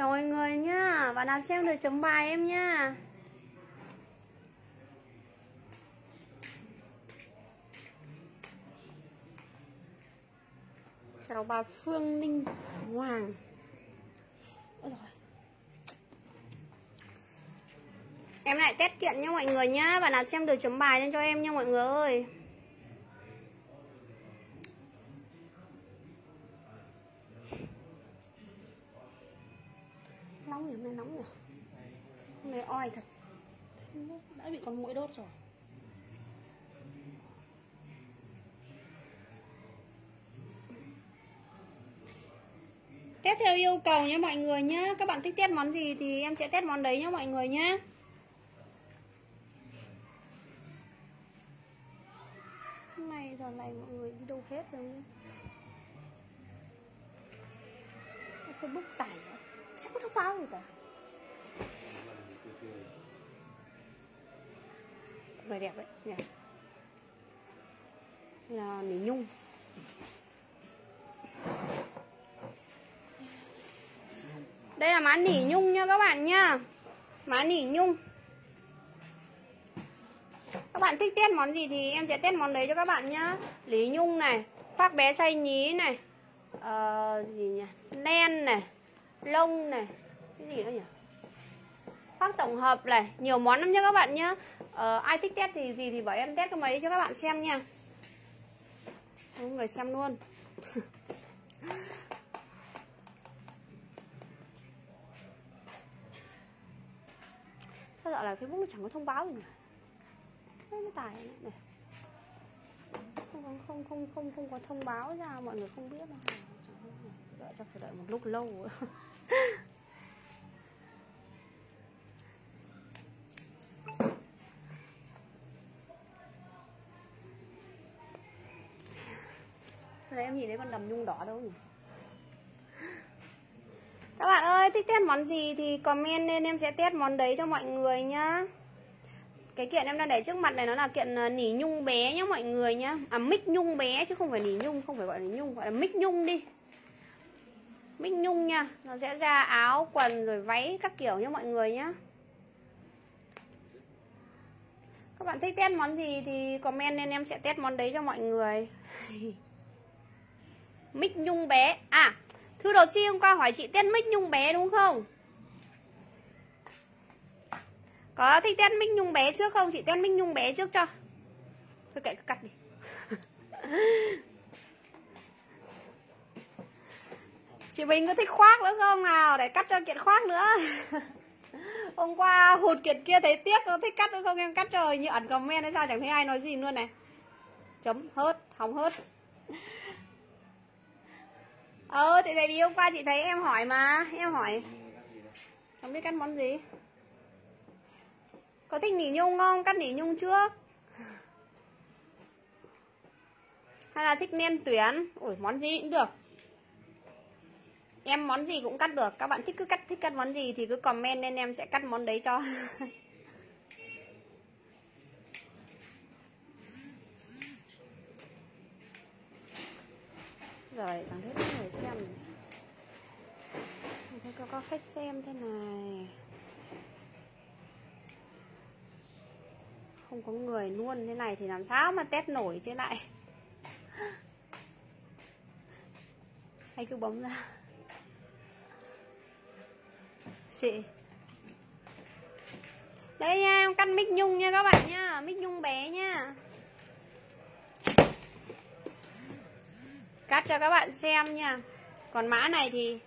Chào mọi người nhá. Bạn nào xem được chấm bài em nhá. Chào bà Phương Ninh Hoàng. Ôi. Em lại test kiện nha mọi người nhá. Bạn nào xem được chấm bài lên cho em nha mọi người ơi. Theo yêu cầu nhé mọi người nhé Các bạn thích test món gì thì em sẽ test món đấy nhé mọi người nhé Hôm nay giờ này mọi người đi đâu hết rồi nhé Facebook tải à? Sẽ có thông báo gì cả? Mày đẹp đấy, nhỉ. Là nỉ nhung. Đây là má nỉ nhung nha các bạn nha. Má nỉ nhung. Các bạn thích test món gì thì em sẽ test món đấy cho các bạn nhá. Lý nhung này Khoác bé xay nhí này ờ, Gì nhỉ? Len này Lông này Cái gì nữa nhỉ? Khoác tổng hợp này Nhiều món lắm nhá các bạn nhá. Ờ, Ai thích test thì gì thì bảo em test cái mấy cho các bạn xem nha. Mọi người xem luôn. sao dạo này facebook nó chẳng có thông báo gì nhỉ? Cái tài này, này. Không không không không không không có thông báo ra mọi người không biết đâu đợi cho phải đợi một lúc lâu Thế em nhìn thấy con đầm nhung đỏ đâu nhỉ? Các bạn ơi thích test món gì thì comment lên em sẽ test món đấy cho mọi người nhá. Cái kiện em đang để trước mặt này nó là kiện ờ, nỉ nhung bé nhá mọi người nhá. À mic nhung bé chứ không phải nỉ nhung Không phải gọi là nhung gọi là mic nhung đi. Mic nhung nha Nó sẽ ra áo, quần rồi váy các kiểu nhá mọi người nhá. Các bạn thích test món gì thì comment lên em sẽ test món đấy cho mọi người. Mic nhung bé. À Thư đầu si hôm qua hỏi chị tên mic nhung bé đúng không? Có thích tên mic nhung bé trước không? Chị tên mic nhung bé trước cho Thôi kệ cứ cắt đi Chị Bình có thích khoác nữa không nào? Để cắt cho kiện khoác nữa Hôm qua hụt kiện kia thấy tiếc có thích cắt nữa không? Em cắt cho như ẩn comment hay sao chẳng thấy ai nói gì luôn này Chấm hớt, hỏng hớt ờ thì tại vì hôm qua chị thấy em hỏi mà, em hỏi. Không biết cắt món gì. Có thích nỉ nhung không? Cắt nỉ nhung trước. Hay là thích nem tuyến? Ủi, món gì cũng được. Em món gì cũng cắt được. Các bạn thích cứ cắt, thích cắt món gì thì cứ comment nên em sẽ cắt món đấy cho. rồi chẳng thấy có người xem. Chẳng thấy có, có khách xem thế này. Không có người luôn thế này thì làm sao mà test nổi chứ lại. Hay cứ bấm ra. Xị đây nha em cắt mic nhung nha các bạn nha mic nhung bé nha. Cắt cho các bạn xem nha. Còn mã này thì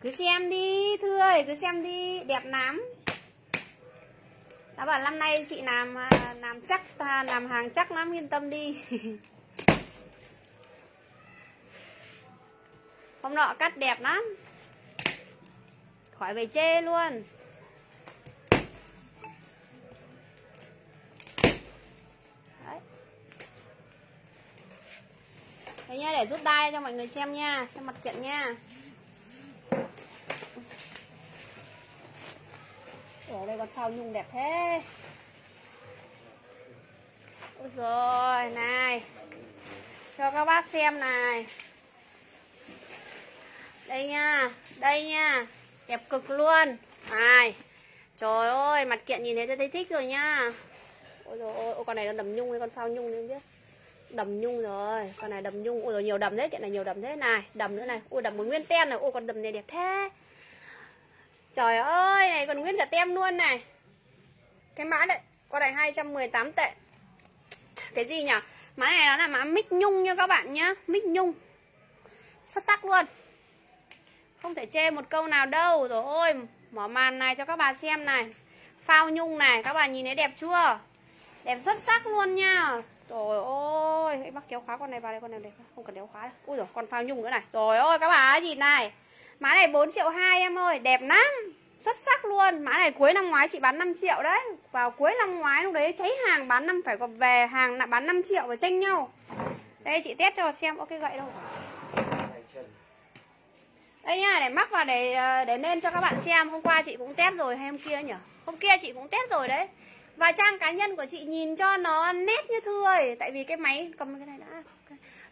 cứ xem đi thưa ơi, cứ xem đi. Đẹp lắm. Đã bảo năm nay chị làm à, làm chắc à, làm hàng chắc lắm, yên tâm đi. Hôm nọ cắt đẹp lắm. Khỏi về chê luôn. Đấy nha, để rút đai cho mọi người xem nha Xem mặt kiện nha. Ở đây con phao nhung đẹp thế. Ôi rồi này. Cho các bác xem này. Đây nha đây nha. Đẹp cực luôn. Này. Trời ơi mặt kiện nhìn thấy tôi thấy thích rồi nha. Ôi rồi ôi, ôi con này nó đầm nhung với con phao nhung đấy chứ đầm nhung rồi. Con này đầm nhung ui rồi nhiều đầm thế, kiện này nhiều đầm thế. Này đầm nữa này. Ui đầm một nguyên tem này. Ui con đầm này đẹp thế. Trời ơi này còn nguyên cả tem luôn này. Cái mã đấy con này 218 tệ. Cái gì nhỉ mã này nó là mã mít nhung nha các bạn nhá. Mít nhung. Xuất sắc luôn. Không thể chê một câu nào đâu. Rồi ôi mở màn này cho các bà xem này. Phao nhung này các bà nhìn thấy đẹp chưa? Đẹp xuất sắc luôn nha rồi ôi hãy mắc kéo khóa con này vào đây, con này đẹp không cần kéo khóa đâu. Ui rồi còn phao nhung nữa này. Rồi ôi các bà nhìn này. Mã này 4 triệu hai em ơi, đẹp lắm. Xuất sắc luôn. Mã này cuối năm ngoái chị bán 5 triệu đấy. Vào cuối năm ngoái lúc đấy cháy hàng bán năm, phải còn về hàng lại bán 5 triệu và tranh nhau. Đây, chị test cho xem có cái gậy đâu. Đây nha, để mắc vào để ờ, để lên cho các bạn xem. Hôm qua chị cũng test rồi, hay hôm kia nhỉ? Hôm kia chị cũng test rồi đấy và trang cá nhân của chị nhìn cho nó nét như thưa ơi tại vì cái máy cầm cái này đã.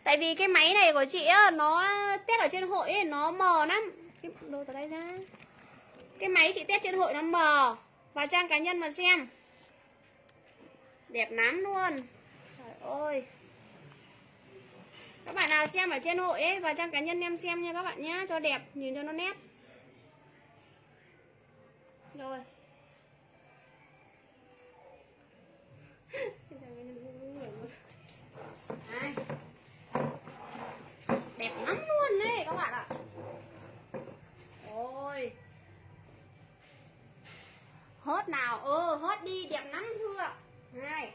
Tại vì cái máy này của chị á nó test ở trên hội ấy, nó mờ lắm. Cái đồ từ đây ra. Cái máy chị test trên hội nó mờ. Vào trang cá nhân mà xem. Đẹp lắm luôn. Trời ơi. Các bạn nào xem ở trên hội ấy và trang cá nhân em xem nha các bạn nhá cho đẹp nhìn cho nó nét. Rồi. Đây. đẹp lắm luôn đấy, các bạn ạ. Ôi. Hớt nào ừ hớt đi, đẹp lắm thưa ạ này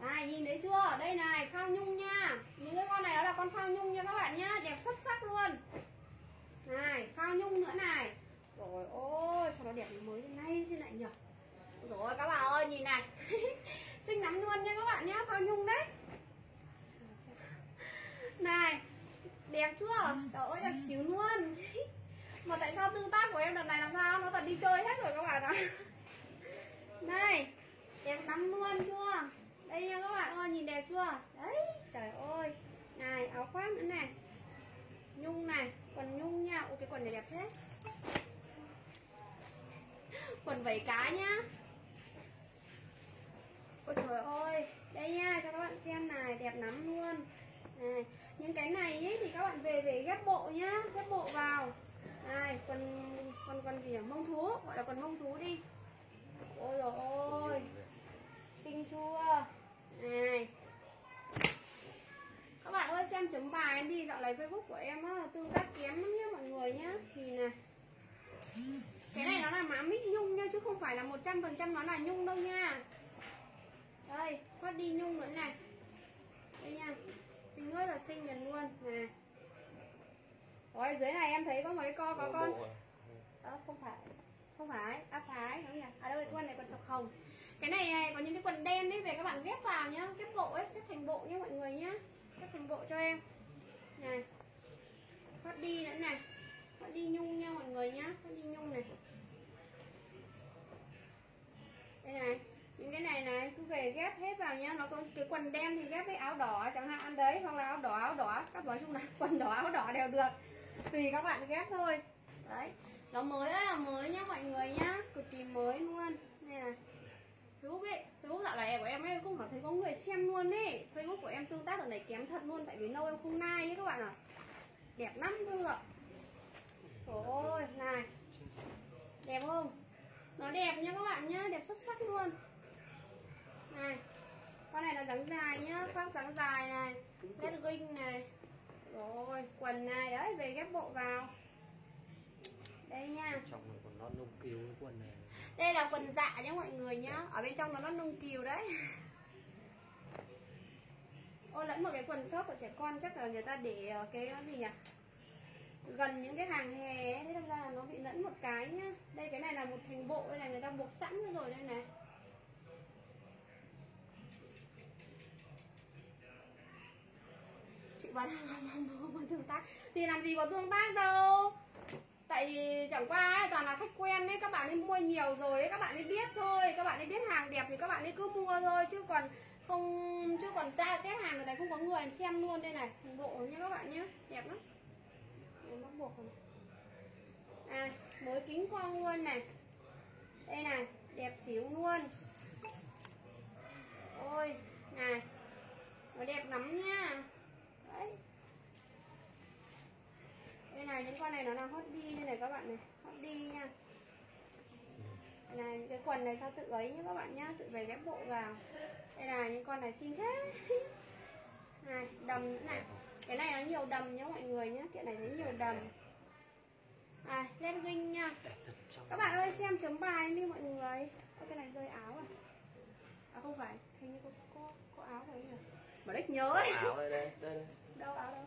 này, nhìn thấy chưa? Đây này, phao nhung nha. Những cái con này, đó là con phao nhung nha các bạn nhá. Đẹp xuất sắc luôn. Này, phao nhung nữa này. Rồi, ôi, sao nó đẹp mới thế này chứ lại nhỉ rồi, các bạn ơi, nhìn này. Xinh lắm luôn nha các bạn nhá, phao nhung đấy này đẹp chưa? Trời ơi đẹp xíu luôn. Mà tại sao tương tác của em đợt này làm sao? Nó toàn đi chơi hết rồi các bạn ạ. Này đẹp lắm luôn chưa? Đây nha các bạn ơi nhìn đẹp chưa? Đấy trời ơi. Này áo khoác nữa này. Nhung này quần nhung nha. Ôi cái quần này đẹp thế. Quần vẩy cá nhá. Ôi trời ơi. Đây nha cho các bạn xem này đẹp lắm luôn này những cái này ấy thì các bạn về về ghép bộ nhá, ghép bộ vào. Này quần quần quần gì nhỉ? Mông thú, gọi là quần mông thú đi. Ôi rồi ôi. Xinh chưa? Này. Các bạn ơi, xem chấm bài em đi, dạo này facebook của em á tương tác kém lắm nhá, mọi người nhá. Nhìn này. Cái này nó là má mít nhung nha chứ không phải là 100% nó là nhung đâu nha. Đây, phát đi nhung nữa này. Đây nha ơi là xinh liền luôn. Nè rồi dưới này em thấy có mấy co có con. đó không phải không phải áp phái không nhỉ? À đâu quần này còn sọc hồng. Cái này, này có những cái quần đen đấy về các bạn ghép vào nhá ghép bộ ấy ghép thành bộ nhá mọi người nhá. Ghép thành bộ cho em. Này phát đi nữa này phát đi nhung nha mọi người nhá phát đi nhung này. Đây này những cái này này cứ về ghép hết vào nhá. Nó có cái quần đen thì ghép với áo đỏ chẳng hạn đấy. Hoặc là áo đỏ áo đỏ. Các nói chung là quần đỏ áo đỏ đều được. Tùy các bạn ghép thôi. Đấy. Nó mới là mới nhá mọi người nhá. Cực kỳ mới luôn. Nè Facebook ấy, Facebook dạo này của em ấy không phải thấy có người xem luôn ấy. Facebook của em tương tác ở này kém thật luôn Tại vì lâu em không nai ấy các bạn ạ. Đẹp lắm cơ ạ. Trời ơi, này. Đẹp không? Nó đẹp nha các bạn nhá, đẹp xuất sắc luôn. Này. Con này là dáng dài nhá, khoác dáng dài này Nét ginh này. Rồi, quần này đấy, về ghép bộ vào. Đây nha. Trong này còn nó nung kiêu cái quần này. Đây là quần dạ nhé mọi người nhá. Ở bên trong nó nó nung kiều đấy. Ô lẫn một cái quần shop của trẻ con chắc là người ta để cái gì nhỉ? Gần những cái hàng hè ấy, thế ra là nó bị lẫn một cái nhá. Đây cái này là một thành bộ đây này người ta buộc sẵn rồi đây này và tương tác. Thì làm gì có tương tác đâu. Tại vì chẳng qua ấy, toàn là khách quen ấy các bạn ấy mua nhiều rồi ấy các bạn ấy biết thôi. Các bạn ấy biết hàng đẹp thì các bạn ấy cứ mua thôi. Chứ còn không chứ còn ta test hàng này không có người xem luôn. Đây này bộ nha các bạn nhé đẹp lắm. Em bắt buộc rồi. À mới kính con luôn này. Đây này đẹp xíu luôn. Ôi này nó đẹp lắm nha đấy. Đây này những con này nó là hot đi đây này các bạn này. Hot đi nha. Này cái quần này sao tự ấy nhá các bạn nhá. Tự về ghép bộ vào. Đây là những con này xinh thế. Này đầm nữa này. Cái này nó nhiều đầm nhá mọi người nhá. Kiện này nó nhiều đầm. À lên wing nha. Các bạn ơi xem chấm bài đi mọi người. Ơ, cái này rơi áo à. À không phải. Hình như có có, có áo rồi nhỉ? Mà đích nhớ ấy. Áo đây đây đây đây. đâu áo đâu?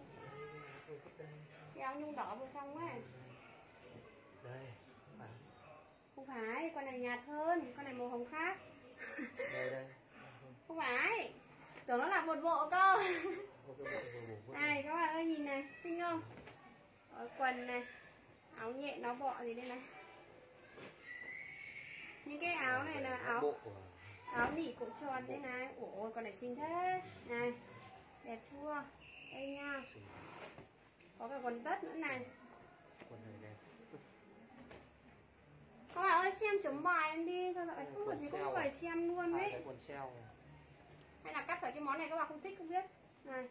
Cái áo nhung đỏ vừa xong ấy đây không phải con này nhạt hơn con này màu hồng khác. Đây đây. Không phải. Tưởng nó là một bộ cơ. Này các bạn ơi nhìn này xinh không? Ở quần này áo nhẹ áo bọ gì đây này. Những cái áo này là áo bộ của áo nỉ cổ tròn đây này. Ủa con này xinh thế. Này đẹp chưa? Đây nha. Có cả quần tất nữa này. Quần này đẹp. Các bạn ơi xem chấm bài em đi. Sao lại không được thì cũng phải à? xem luôn à, đấy cái quần này. hay là cắt phải cái món này các bạn không thích không biết. Này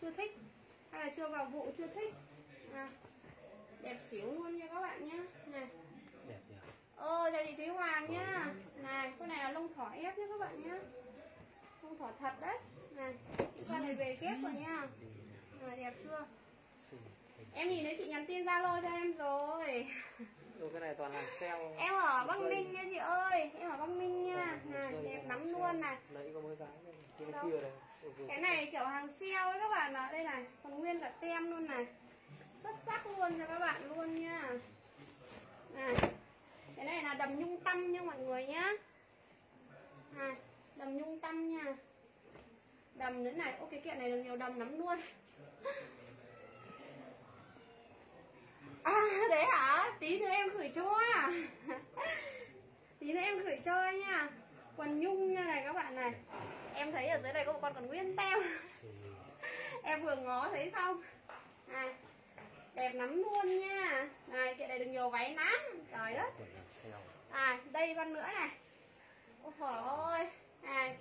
chưa thích. Hay là chưa vào vụ chưa thích. À, đẹp xíu luôn nha các bạn nhá. Này Ờ, chào chị Thúy Hoàng nhá Này, con này là lông thỏ ép nhá các bạn nhá Lông thỏ thật đấy. Này, con này về ghép rồi nha. Rồi, đẹp chưa? Em nhìn thấy chị nhắn tin Zalo cho em rồi. Rồi cái này toàn hàng sale. Em ở Bắc Ninh nha chị ơi. Em ở Bắc Ninh nha. Này, đẹp lắm luôn này. Nãy có mấy cái này. Kia đây Cái này kiểu hàng sale ấy các bạn ạ. Đây này, còn nguyên cả tem luôn này. Xuất sắc luôn cho các bạn luôn nha. Này cái này là đầm nhung tâm nha mọi người nhá. À, đầm nhung tâm nha. Đầm nữa này, ô cái kiện này được nhiều đầm lắm luôn. À thế hả? Tí nữa em gửi cho à Tí nữa em gửi cho nha. Quần nhung nha này các bạn này. Em thấy ở dưới này có một con còn nguyên teo. Em vừa ngó thấy xong. Này. Đẹp lắm luôn nha. Này kiện này được nhiều váy lắm. Trời đất. À đây con nữa này. Ôi trời ơi. Này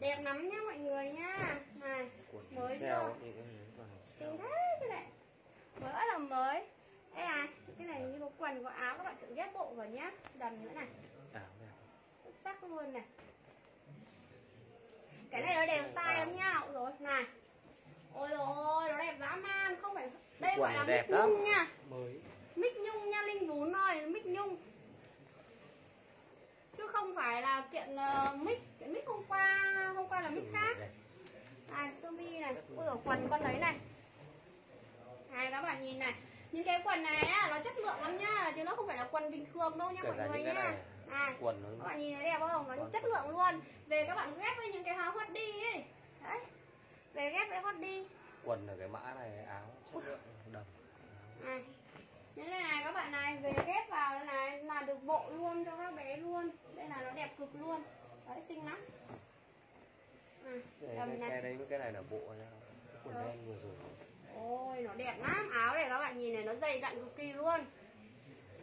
Đẹp lắm nhá mọi người nha. Này Mới chưa Xinh thế cái này. Mới là mới. Đây này Cái này như có quần có áo các bạn tự ghép bộ vào nhá. Đầm nữa này. Xuất sắc luôn này. Cái này nó đều size lắm nha rồi này ôi rồi nó đẹp dã man không phải đây Quần gọi là này đẹp mít lắm. nhung nha. Mới. Mít nhung nha linh bún ơi mít nhung. Chứ không phải là kiện uh, mít kiện mít hôm qua hôm qua là mít Sự khác. À sơ mi này ôi ở quần con đấy này. Này các bạn nhìn này. Những cái quần này á nó chất lượng lắm nhá chứ nó không phải là quần bình thường đâu nha Kể mọi người nhá này. này quần các bạn nhìn thấy đẹp không? Nó chất lượng luôn. Về các bạn ghép với những cái áo hot đi ấy. Đấy về ghép với hot đi. Quần ở cái mã này áo chất lượng đầm. Này như thế này các bạn này về ghép vào này là được bộ luôn cho các bé luôn. Đây là nó đẹp cực luôn. Đấy xinh lắm. À, đầm cái, này. cái đấy với cái này là bộ nha. Cái quần Đó. đen vừa rồi. Ôi nó đẹp lắm. Áo này các bạn nhìn này nó dày dặn cực kỳ luôn.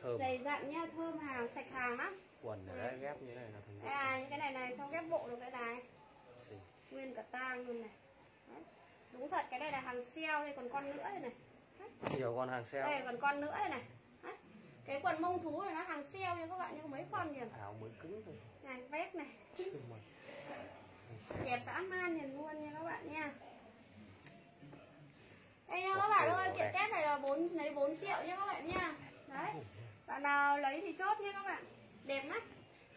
Thơm. Dày dặn nha thơm hàng sạch hàng lắm. Quần này đã ghép như thế này là thành bộ. là những cái này này xong ghép bộ được cái này. Xì nguyên cả tang luôn này Đấy. đúng thật cái này là hàng sale đây còn con nữa đây này. Đấy. nhiều con hàng đây sale còn con nữa đây này. Đấy. cái quần mông thú này nó hàng sale nha các bạn nhưng mấy con liền áo mới cứng thôi. Này vét này. Đẹp dã man liền luôn nha các bạn nha. Đây nha các bạn ơi kiện test này là 4 lấy 4 triệu nha các bạn nha. Đấy. Bạn nào lấy thì chốt nha các bạn. Đẹp lắm.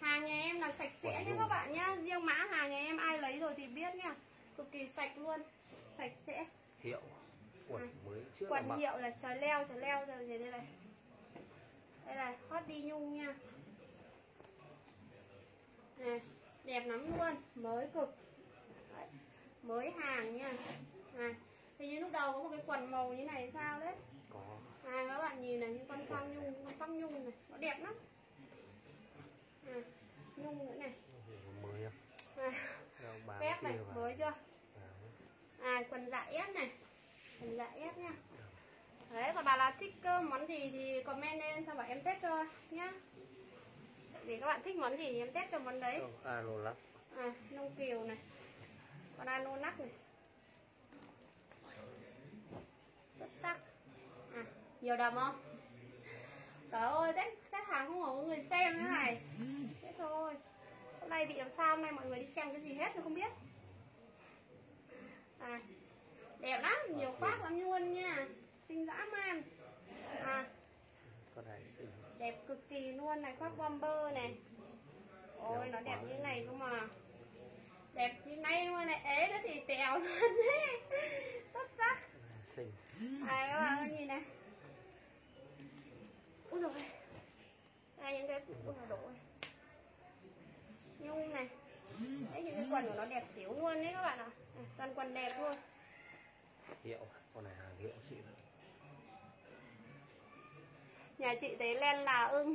Hàng nhà em là sạch sẽ nha các bạn nhá riêng mã hàng nhà em ai lấy rồi thì biết nha cực kỳ sạch luôn sạch sẽ. Hiệu quần Này. mới là quần mặc hiệu là trời leo trời leo rồi gì đây này. Đây là hot đi nhung nha. Này đẹp lắm luôn mới cực. Đấy. mới hàng nha. Này hình như lúc đầu có một cái quần màu như này sao đấy? Có. À các bạn nhìn này như con phong nhung con phong nhung này nó đẹp lắm. À, nhung nữa này. Mới à? À, này mới chưa. À quần dạ ép này. Quần dạ ép nha. Đấy còn bà là thích ờ, món gì thì comment lên xong bảo em test cho nhá. Để các bạn thích món gì thì em test cho món đấy. À lô lắm. À nông kiều này. Còn alo nắc này. Xuất sắc. À nhiều đầm không? Trời ơi test test hàng không có người xem thế này. Thế thôi. Hôm nay bị làm sao? Hôm nay mọi người đi xem cái gì hết tôi không biết à đẹp lắm nhiều khoác lắm luôn nha. Xinh dã man. À con này xinh. đẹp cực kỳ luôn này khoác bomber này. Ôi nó đẹp như này cơ mà. Đẹp như này luôn này. Ế đó thì tèo luôn đấy. Xuất sắc. Xinh. À các bạn nhìn này. Ui rồi đây những cái ui rồi độ nhung này. Đấy những cái quần của nó đẹp xíu luôn đấy các bạn ạ. à, toàn quần đẹp luôn hiệu con này hàng hiệu xịn nhà chị thấy len là ưng.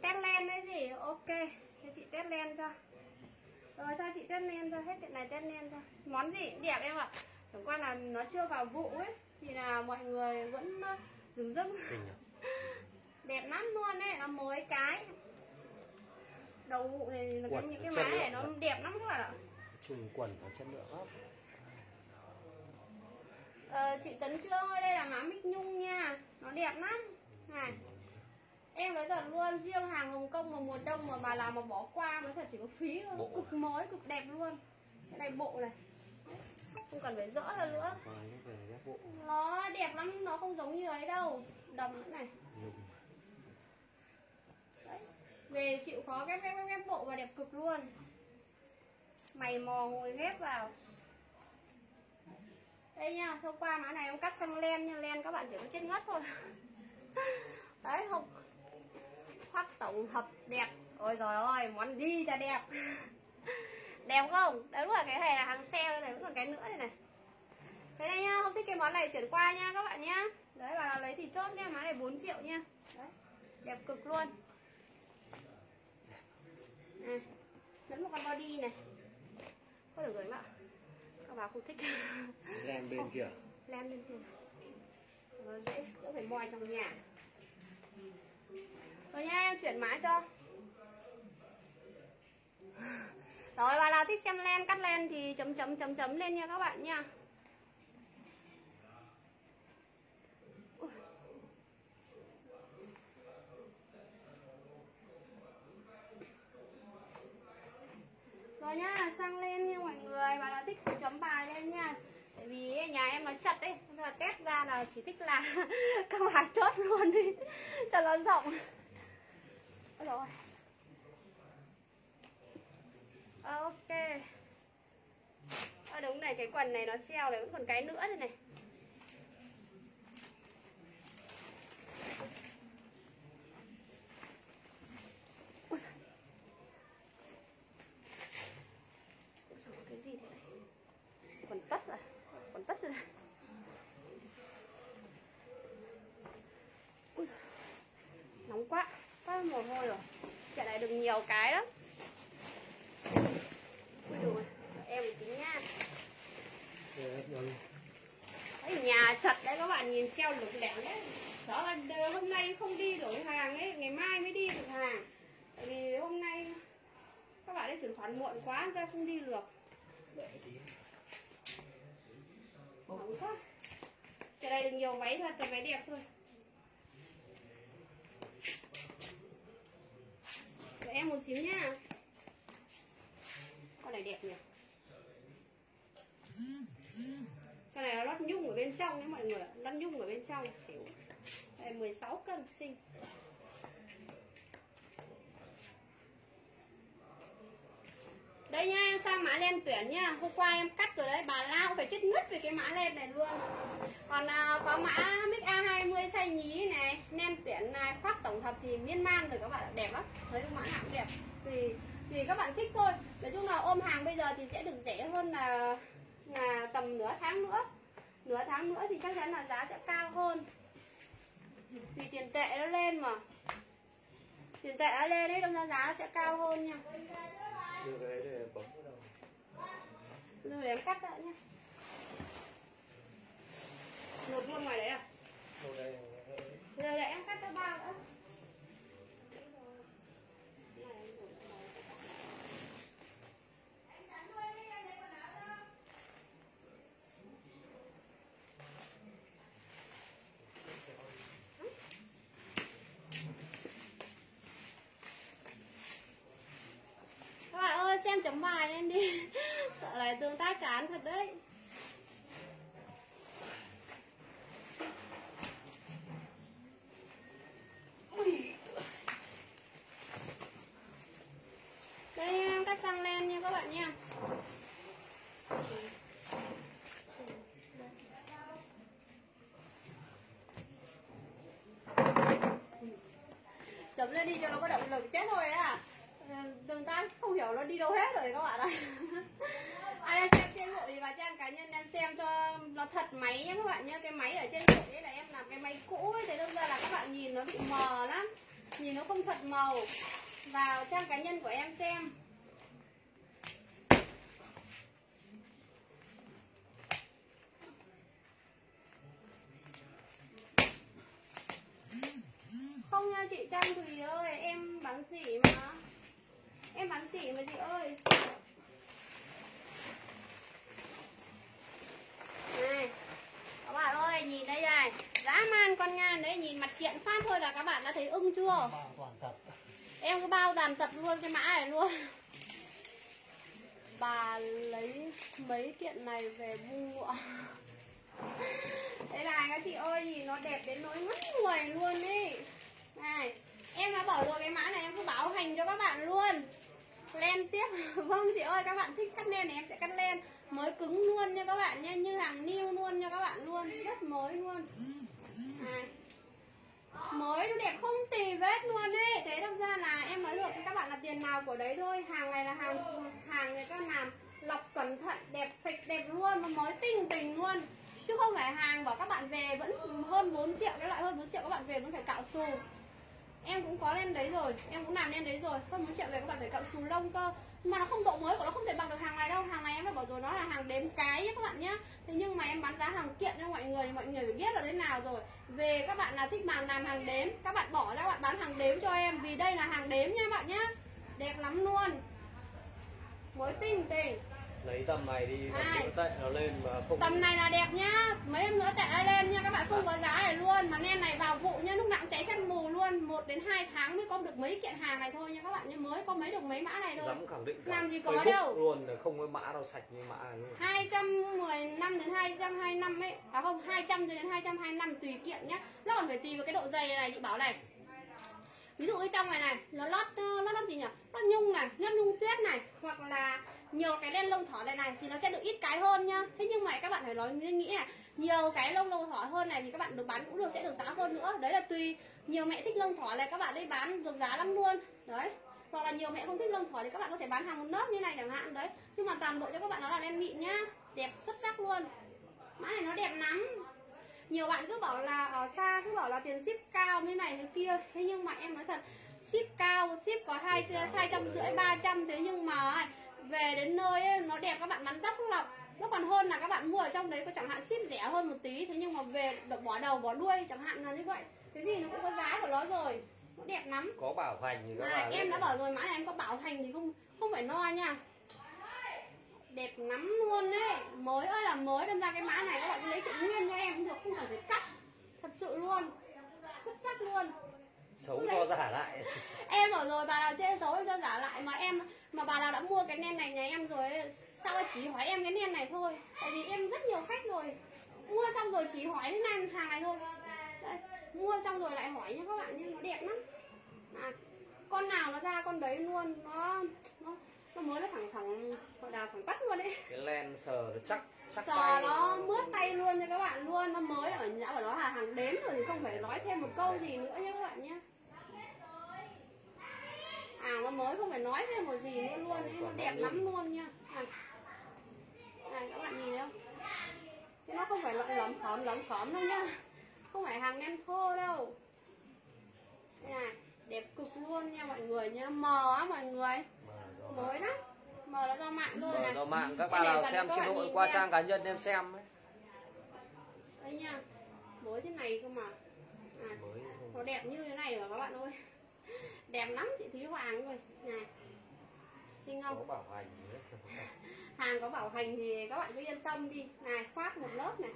Test len đấy gì? Ok thế chị test len cho. Rồi sao chị test len cho? Hết cái này test len cho. Món gì? Cũng đẹp em ạ. Chẳng qua là nó chưa vào vụ ấy thì là mọi người vẫn ờ, dừng dưng xinh à đẹp lắm luôn đấy nó mới cái. Đầu vụ này là những cái má này nó đẹp lắm các bạn ạ chung quần có chất lượng lắm. Ờ, chị Tấn Trương ơi đây là má Mích Nhung nha. Nó đẹp lắm. Này Em nói thật luôn riêng hàng Hồng Kông mà mùa đông mà bà làm mà bỏ qua nói thật chỉ có phí thôi. Bộ. Cực mới, cực đẹp luôn. Cái này bộ này. Không cần phải dỡ ra nữa. Và bộ. Nó đẹp lắm, nó không giống như ấy đâu. Đầm nữa này. Đấy. Về chịu khó ghép ghép, ghép bộ và đẹp cực luôn Mày mò ngồi ghép vào. Đây nha, hôm qua mã này em cắt sang len nha Len các bạn chỉ có chết ngất thôi. Đấy không Khoác tổng hợp đẹp. Ôi rồi ơi, món gì là đẹp. Đẹp không? Đấy đúng là cái này là hàng sale này, vẫn còn cái nữa này này. Thế đây nhá, không thích cái món này chuyển qua nha các bạn nhá. Đấy là lấy thì chốt nha, món này 4 triệu nha. Đấy, đẹp cực luôn. À, Lẫn một con body này. Có được rồi em ạ. Các bà không thích. Len bên kia. Len lên kia. Nó dễ, đỡ phải moi trong nhà. Rồi nha, em chuyển mã cho. Rồi, bà nào thích xem len, cắt len thì chấm chấm chấm chấm lên nha các bạn nha. Rồi nhá, sang lên nha mọi Bà nào thích thì chấm bài lên nha. Tại vì nhà em nó chặt ấy Nên là test ra là chỉ thích là Các bà chốt luôn đi Cho nó rộng. Ôi rồi ờ, Ok. À, Đúng này, cái quần này nó xeo này Vẫn còn cái nữa đây này Ôi giời. Ôi giời, cái gì thế này Quần tất à Quần tất rồi này Ui giời. Nóng quá Quá mồ hôi rồi Chạy lại được nhiều cái lắm Ui dồi Em một tí nha Đấy, nhà chật đấy các bạn nhìn treo lủng lẻng đấy đó là đờ- hôm nay không đi đổi hàng ấy ngày mai mới đi được hàng tại vì hôm nay các khoản muộn quá ra không đi được. Nóng quá. Cái này được nhiều váy thật là váy đẹp thôi. Để em một xíu nha con này đẹp nhỉ? Cái này nó lót nhung ở bên trong đấy mọi người lót nhung ở bên trong. Xíu. Đây 16 cân xinh đây nha em sang mã len tuyển nha. Hôm qua em cắt rồi đấy bà lao phải chết ngất về cái mã len này luôn. Còn à, có mã mic A20 size nhí này len tuyển này khoác tổng hợp thì miên man rồi các bạn ạ. Đẹp lắm. Thấy mã nào cũng đẹp. Tùy tùy các bạn thích thôi. Nói chung là ôm hàng bây giờ thì sẽ được rẻ hơn là là tầm nửa tháng nữa. Nửa tháng nữa thì chắc chắn là giá sẽ cao hơn. Vì tiền tệ nó lên mà. Tiền tệ nó lên đấy đâm ra giá sẽ cao hơn nha. Cái đấy để bấm vào đầu rồi để em cắt lại nha nộp luôn ngoài đấy à? Đâu đây giờ lại em cắt cho bao nữa các bạn ơi xem bài lên đi. Sợ lại tương tác chán thật đấy. Đây, em cắt sang len nha các bạn nha. Chấm lên đi cho nó có động lực chết thôi à đừng ta không hiểu nó đi đâu hết rồi các bạn ạ. Ai đang xem trên hộ thì vào trang cá nhân đang xem cho nó thật máy nhé các bạn nhé. Cái máy ở trên hộ đấy là em làm cái máy cũ ấy, thế đâm ra là các bạn nhìn nó bị mờ lắm. Nhìn nó không thật màu. Vào trang cá nhân của em xem. Không nha chị Trang Thùy ơi, em bán gì mà em bán sỉ mà chị ơi. Này các bạn ơi nhìn đây này. Dã man con ngan đấy nhìn mặt kiện phát thôi là các bạn đã thấy ưng chưa? Em có bao đàn tập luôn cái mã này luôn. Bà lấy mấy kiện này về bu ạ đây này các chị ơi nhìn nó đẹp đến nỗi mất người luôn ý. Này em đã bỏ rồi cái mã này em cứ bảo hành cho các bạn luôn len tiếp. Vâng chị ơi, các bạn thích cắt len thì em sẽ cắt len mới cứng luôn nha các bạn nha như hàng new luôn nha các bạn luôn. Rất mới luôn. À. mới nó đẹp không tì vết luôn ấy. Thế đâm ra là em nói được các bạn là tiền nào của đấy thôi. Hàng này là hàng hàng người ta làm lọc cẩn thận, đẹp sạch đẹp luôn mà mới tinh tình luôn. Chứ không phải hàng bảo các bạn về vẫn hơn 4 triệu, cái loại hơn 4 triệu các bạn về vẫn phải cạo xù em cũng có lên đấy rồi, em cũng làm lên đấy rồi. Hơn 4 triệu về các bạn phải cậu xù lông cơ. Mà nó không độ mới của nó không thể bằng được hàng này đâu. Hàng này em đã bảo rồi nó là hàng đếm cái nhé các bạn nhé thế nhưng mà em bán giá hàng kiện cho mọi người thì mọi người phải biết là thế nào rồi. Về các bạn là thích màng làm hàng đếm, các bạn bỏ ra các bạn bán hàng đếm cho em. Vì đây là hàng đếm nha các bạn nhé đẹp lắm luôn. Mới tinh tình Lấy tầm này đi tệ nó lên mà không tầm này là đẹp nhá. Mấy em nữa tệ lên nha các bạn không có giá này luôn. Mà nen này vào vụ nha lúc nào cũng cháy khét mù luôn. 1 đến 2 tháng mới có được mấy kiện hàng này thôi nha các bạn nhé mới có mấy được mấy mã này thôi. Dám khẳng định Làm gì có Facebook đâu. luôn là không có mã đâu sạch như mã này luôn. 215 đến 225 ấy. À không 200 cho đến 225 tùy kiện nhá. Nó còn phải tùy vào cái độ dày này chị bảo này. Ví dụ cái trong này này Nó lót lót lót gì nhỉ? Lót nhung này Lót nhung tuyết này Hoặc là nhiều cái len lông thỏ này này Thì nó sẽ được ít cái hơn nhá. Thế nhưng mà các bạn phải nói nghĩ này nhiều cái lông lông thỏ hơn này thì các bạn được bán cũng được sẽ được giá hơn nữa. Đấy là tùy nhiều mẹ thích lông thỏ này các bạn đi bán được giá lắm luôn. Đấy hoặc là nhiều mẹ không thích lông thỏ thì các bạn có thể bán hàng một lớp như này chẳng hạn đấy. Nhưng mà toàn bộ cho các bạn nó là len mịn nhá đẹp xuất sắc luôn. Mã này nó đẹp lắm. Nhiều bạn cứ bảo là ở xa cứ bảo là tiền ship cao như này thế kia. Thế nhưng mà em nói thật ship cao ship có hai hai trăm rưỡi ba trăm thế nhưng mà về đến nơi ấy, nó đẹp các bạn bán dốc lọc nó còn hơn là các bạn mua ở trong đấy có chẳng hạn ship rẻ hơn một tí thế nhưng mà về được bỏ đầu bỏ đuôi chẳng hạn là như vậy. Cái gì nó cũng có giá của nó rồi. Nó đẹp lắm. Có bảo hành thì các à, bạn em đã bảo rồi mã này em có bảo hành thì không không phải lo nha. Đẹp lắm luôn đấy. Mới ơi là mới đâm ra cái mã này các bạn cứ lấy tự nguyên cho em cũng được không cần phải cắt. Thật sự luôn. Xuất sắc luôn xấu cho giả lại. Em ở rồi bà nào chê xấu em cho giả lại. Mà em mà bà nào đã mua cái nen này nhà em rồi sao chỉ hỏi em cái nen này thôi? Tại vì em rất nhiều khách rồi. Mua xong rồi chỉ hỏi cái nen hàng này thôi. Đấy, mua xong rồi lại hỏi nha các bạn nhé nó đẹp lắm. À, con nào nó ra con đấy luôn nó nó nó mới nó thẳng thẳng gọi là thẳng tắt luôn đấy. Cái len sờ nó chắc chắc sờ tay nó mướt tay luôn nha các bạn luôn nó mới ở đã của nó là hàng đếm rồi thì không phải nói thêm một câu gì nữa nhé các bạn nhé à nó mới không phải nói thêm một gì nữa luôn ấy nó đẹp lắm luôn nha. À. này các bạn nhìn không? Nó không phải loại lấm khóm lấm khóm đâu nhá. Không phải hàng nem thô đâu. Đây này đẹp cực luôn nha mọi người nha mờ á mọi người. Mới lắm. Mờ là do mạng thôi này do mạng. Các bạn nào xem trên nhìn qua trang cá nhân em xem ấy. đây nha mới thế này cơ mà. À, nó đẹp như thế này mà các bạn ơi đẹp lắm chị Thúy Hoàng ơi. Này xinh có không bảo hành hàng có bảo hành thì các bạn cứ yên tâm đi. Này khoác một lớp này.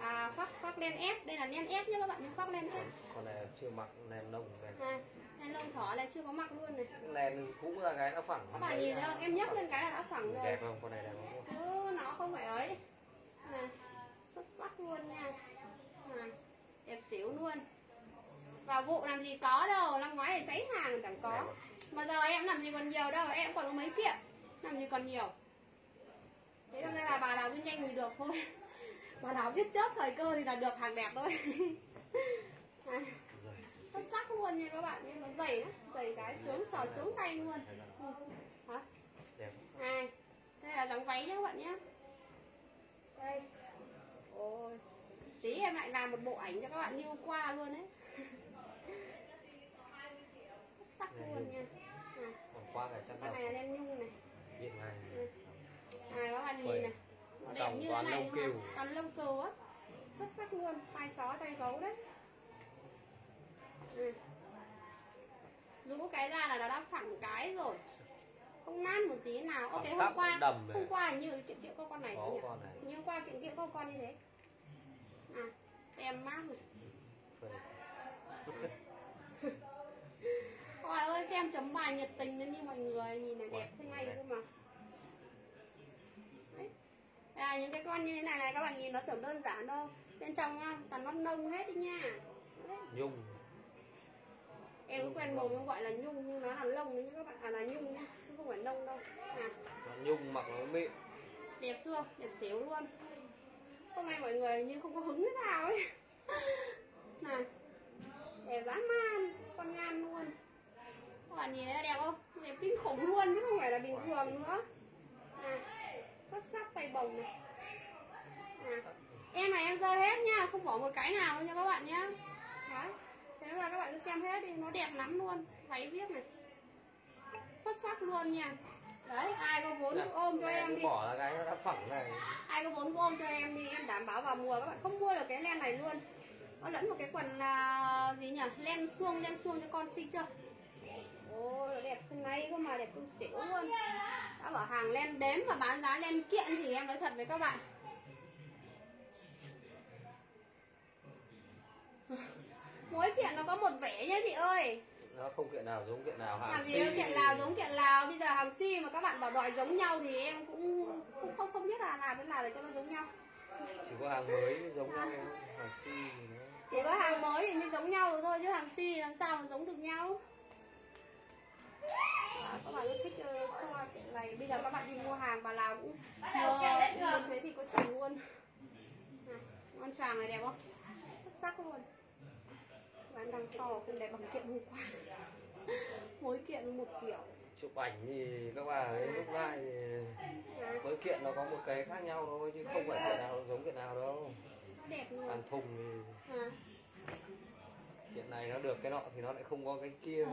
À, khoác khoác len ép. Đây là len ép nhé các bạn nhé khoác len ép. Con này chưa mặc len lông này. Len lông thỏ này chưa có mặc luôn này. Len cũ là cái nó phẳng các bạn nhìn thấy không? Em nhấc lên cái là đã phẳng rồi. đẹp không? Con này đẹp không? Chứ nó không phải ấy. Này xuất sắc luôn nha. Này, đẹp xỉu luôn vào vụ làm gì có đâu năm ngoái thì cháy hàng chẳng có. Mà giờ em làm gì còn nhiều đâu em còn có mấy kiện làm gì còn nhiều. Thế nên là bà nào kinh doanh thì được thôi. Bà nào biết chớp thời cơ thì là được hàng đẹp thôi. Rồi xuất sắc luôn nha các bạn nhưng nó dày lắm dày cái sướng sờ sướng tay luôn. Hả? Này đây là dòng váy nhé các bạn nhé đây. Ôi tí em lại làm một bộ ảnh cho các bạn như qua luôn đấy xuất sắc luôn nha. Này, còn qua con là này là len nhung này. Hiện này. Này các bạn nhìn này. Đẹp như toàn này lông cừu. toàn lông cừu á. Xuất sắc luôn. Tay chó tay gấu đấy. Ừ. cái ra là nó đã phẳng cái rồi. Không nát một tí nào. Ok hôm qua hôm này. qua như kiện kiện có con này có nhỉ? này. Như hôm qua kiện kiện có con như thế. À em mát Phơi. Các bạn ơi xem chấm bài nhiệt tình lên như mọi người Nhìn này đẹp thế này cơ mà. Đấy. à, Những cái con như thế này này các bạn nhìn nó tưởng đơn giản đâu. Bên trong toàn nót nông hết đi nha. Đấy. nhung. Em cũng quen mồm em gọi là nhung nhưng nó là lông đấy các bạn. À là nhung nhá, chứ không phải nông đâu. À, nhung mặc nó mịn. Đẹp chưa, đẹp xíu luôn. Hôm nay mọi người như không có hứng thế nào ấy. Này Đẹp dã man, con ngan luôn Bạn nhìn thấy đẹp không? Đẹp kinh khủng luôn chứ không phải là bình thường nữa. À, Xuất sắc tay bồng này. À, Em này em dơ hết nha, không bỏ một cái nào nha các bạn nhá. Đấy Thế là các bạn cứ xem hết đi, nó đẹp lắm luôn. Váy viết này. Xuất sắc luôn nha. Đấy, ai có vốn cứ ôm cho em đi bỏ là cái đã phẳng này. Ai có vốn ôm cho em đi em đảm bảo vào mùa các bạn không mua được cái len này luôn. Nó lẫn một cái quần à, gì nhỉ? Len xuông len xuông cho con xinh chưa ôi đẹp thế này cơ mà đẹp không xỉu luôn. Đã bảo hàng len đếm mà bán giá len kiện thì em nói thật với các bạn. Mỗi kiện nó có một vẻ nhá chị ơi. Nó không kiện nào giống kiện nào hàng gì si. kiện nào giống kiện nào. Bây giờ hàng si mà các bạn bảo đòi giống nhau thì em cũng không không, không biết là làm thế nào để cho nó giống nhau. Chỉ có hàng mới mới giống nhau. Hàng si thì nó chỉ có hàng mới thì mới giống nhau được thôi chứ hàng si làm sao mà giống được nhau các bạn cứ thích uh, xoa cái này bây giờ các bạn đi mua hàng bà nào cũng mua như thế thì có chồng luôn. Này, con choàng này đẹp không? Xuất sắc luôn. Bán đằng sau cũng đẹp bằng kiện hôm qua mỗi kiện một kiểu. Chụp ảnh thì các bà ấy lúc lại thì à, mỗi kiện nó có một cái khác nhau thôi chứ không phải kiện nào giống kiện nào đâu. Đẹp luôn. Ăn thùng thì à, kiện này nó được cái nọ thì nó lại không có cái kia. Đẹp.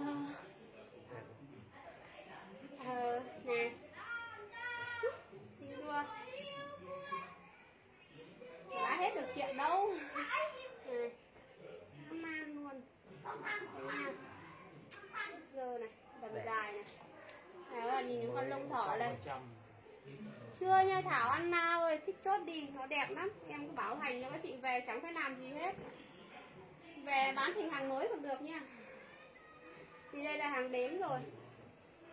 Ờ, nè. Xin chưa đã hết được kiện đâu. Này man luôn. Đấy nha. giờ này đầm dài này. Đấy là nhìn những con lông thỏ này chưa nha Thảo Anna ơi. Thích chốt đi nó đẹp lắm. Em cứ bảo hành cho các chị về chẳng phải làm gì hết. Về bán thành hàng mới còn được nha. Thì đây là hàng đếm rồi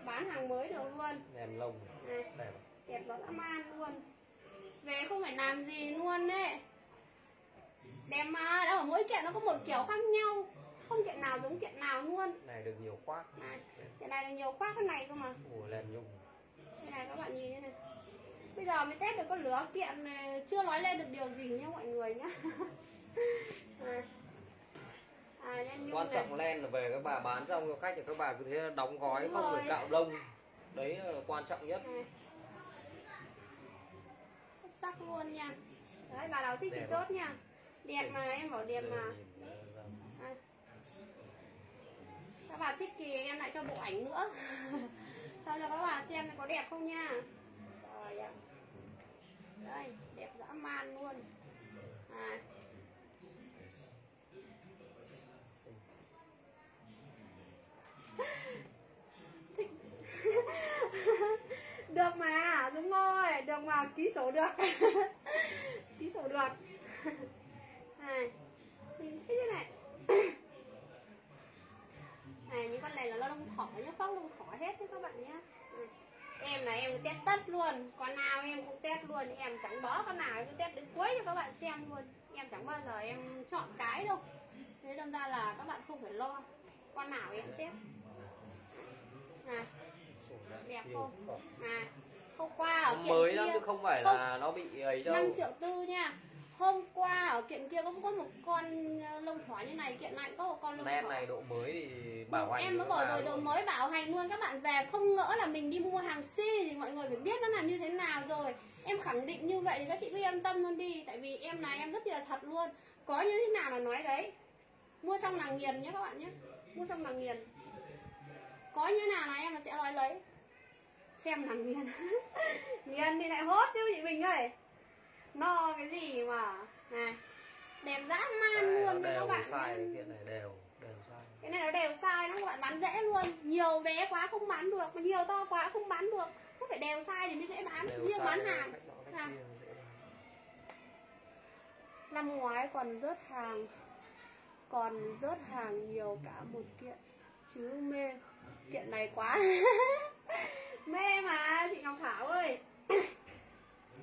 bán hàng mới được luôn. Đèn lông này đẹp. đẹp nó dã man luôn. Về không phải làm gì luôn đấy đẹp mà đâu mỗi kiện nó có một kiểu khác nhau. Không kiện nào giống kiện nào luôn. Này được nhiều khoác này kiện này là nhiều khoác cái này cơ mà. Ủa len nhung. Đây này các bạn nhìn thế này. Bây giờ mới test được con lứa kiện này chưa nói lên được điều gì nhá mọi người nhá. À, à, quan trọng len là về các bà bán xong cho khách thì các bà cứ thế đóng gói Đúng không rồi. được cạo lông đấy là quan trọng nhất. Xuất sắc luôn nha. Đấy bà nào thích thì Đẹp chốt nha. Đẹp mà em bảo đẹp mà. À. Các bạn thích thì em lại cho bộ ảnh nữa. Cho cho các bạn xem có đẹp không nha. Rồi Đây, đẹp dã man luôn. À. mà, đúng rồi. Được mà, ký số được. Ký số được. Này, nhìn thế này? Này những con này là lông thỏ nhá phóc lông thỏ hết nhé các bạn nhé em là em test tất luôn. Con nào em cũng test luôn. Em chẳng bỏ con nào em cũng test đến cuối cho các bạn xem luôn. Em chẳng bao giờ em chọn cái đâu. Thế đâm ra là các bạn không phải lo. Con nào em test. Này, đẹp không? À hôm qua ở kiện mới kia lắm chứ không phải là nó bị ấy đâu. 5 triệu tư nha. Hôm qua ở kiện kia cũng có một con ờ, lông thỏ như này kiện lại có một con lông thỏ này độ mới thì bảo hành em mới bảo rồi luôn. mới bảo hành luôn. Các bạn về không ngỡ là mình đi mua hàng si thì mọi người phải biết nó là như thế nào rồi. Em khẳng định như vậy thì các chị cứ yên tâm luôn đi. Tại vì em này em rất là thật luôn. Có như thế nào là nói đấy. Mua xong là nghiền nhé các bạn nhé. Mua xong là nghiền. Có như nào là em là sẽ nói lấy xem là nghiền nghiền thì lại hốt chứ chị Bình ơi. No cái gì mà. Này. Đẹp dã man Cái nó luôn nha các đều bạn sai kiện này đều đều sai. Cái này nó đều sai nó các bạn bán dễ luôn. Nhiều vé quá không bán được mà nhiều to quá không bán được. Nó phải đều sai thì mới dễ bán đều sai bán hàng. À. năm ngoái còn rớt hàng. Còn rớt hàng nhiều cả một kiện. Chứ mê kiện này quá mê mà chị Ngọc Thảo ơi.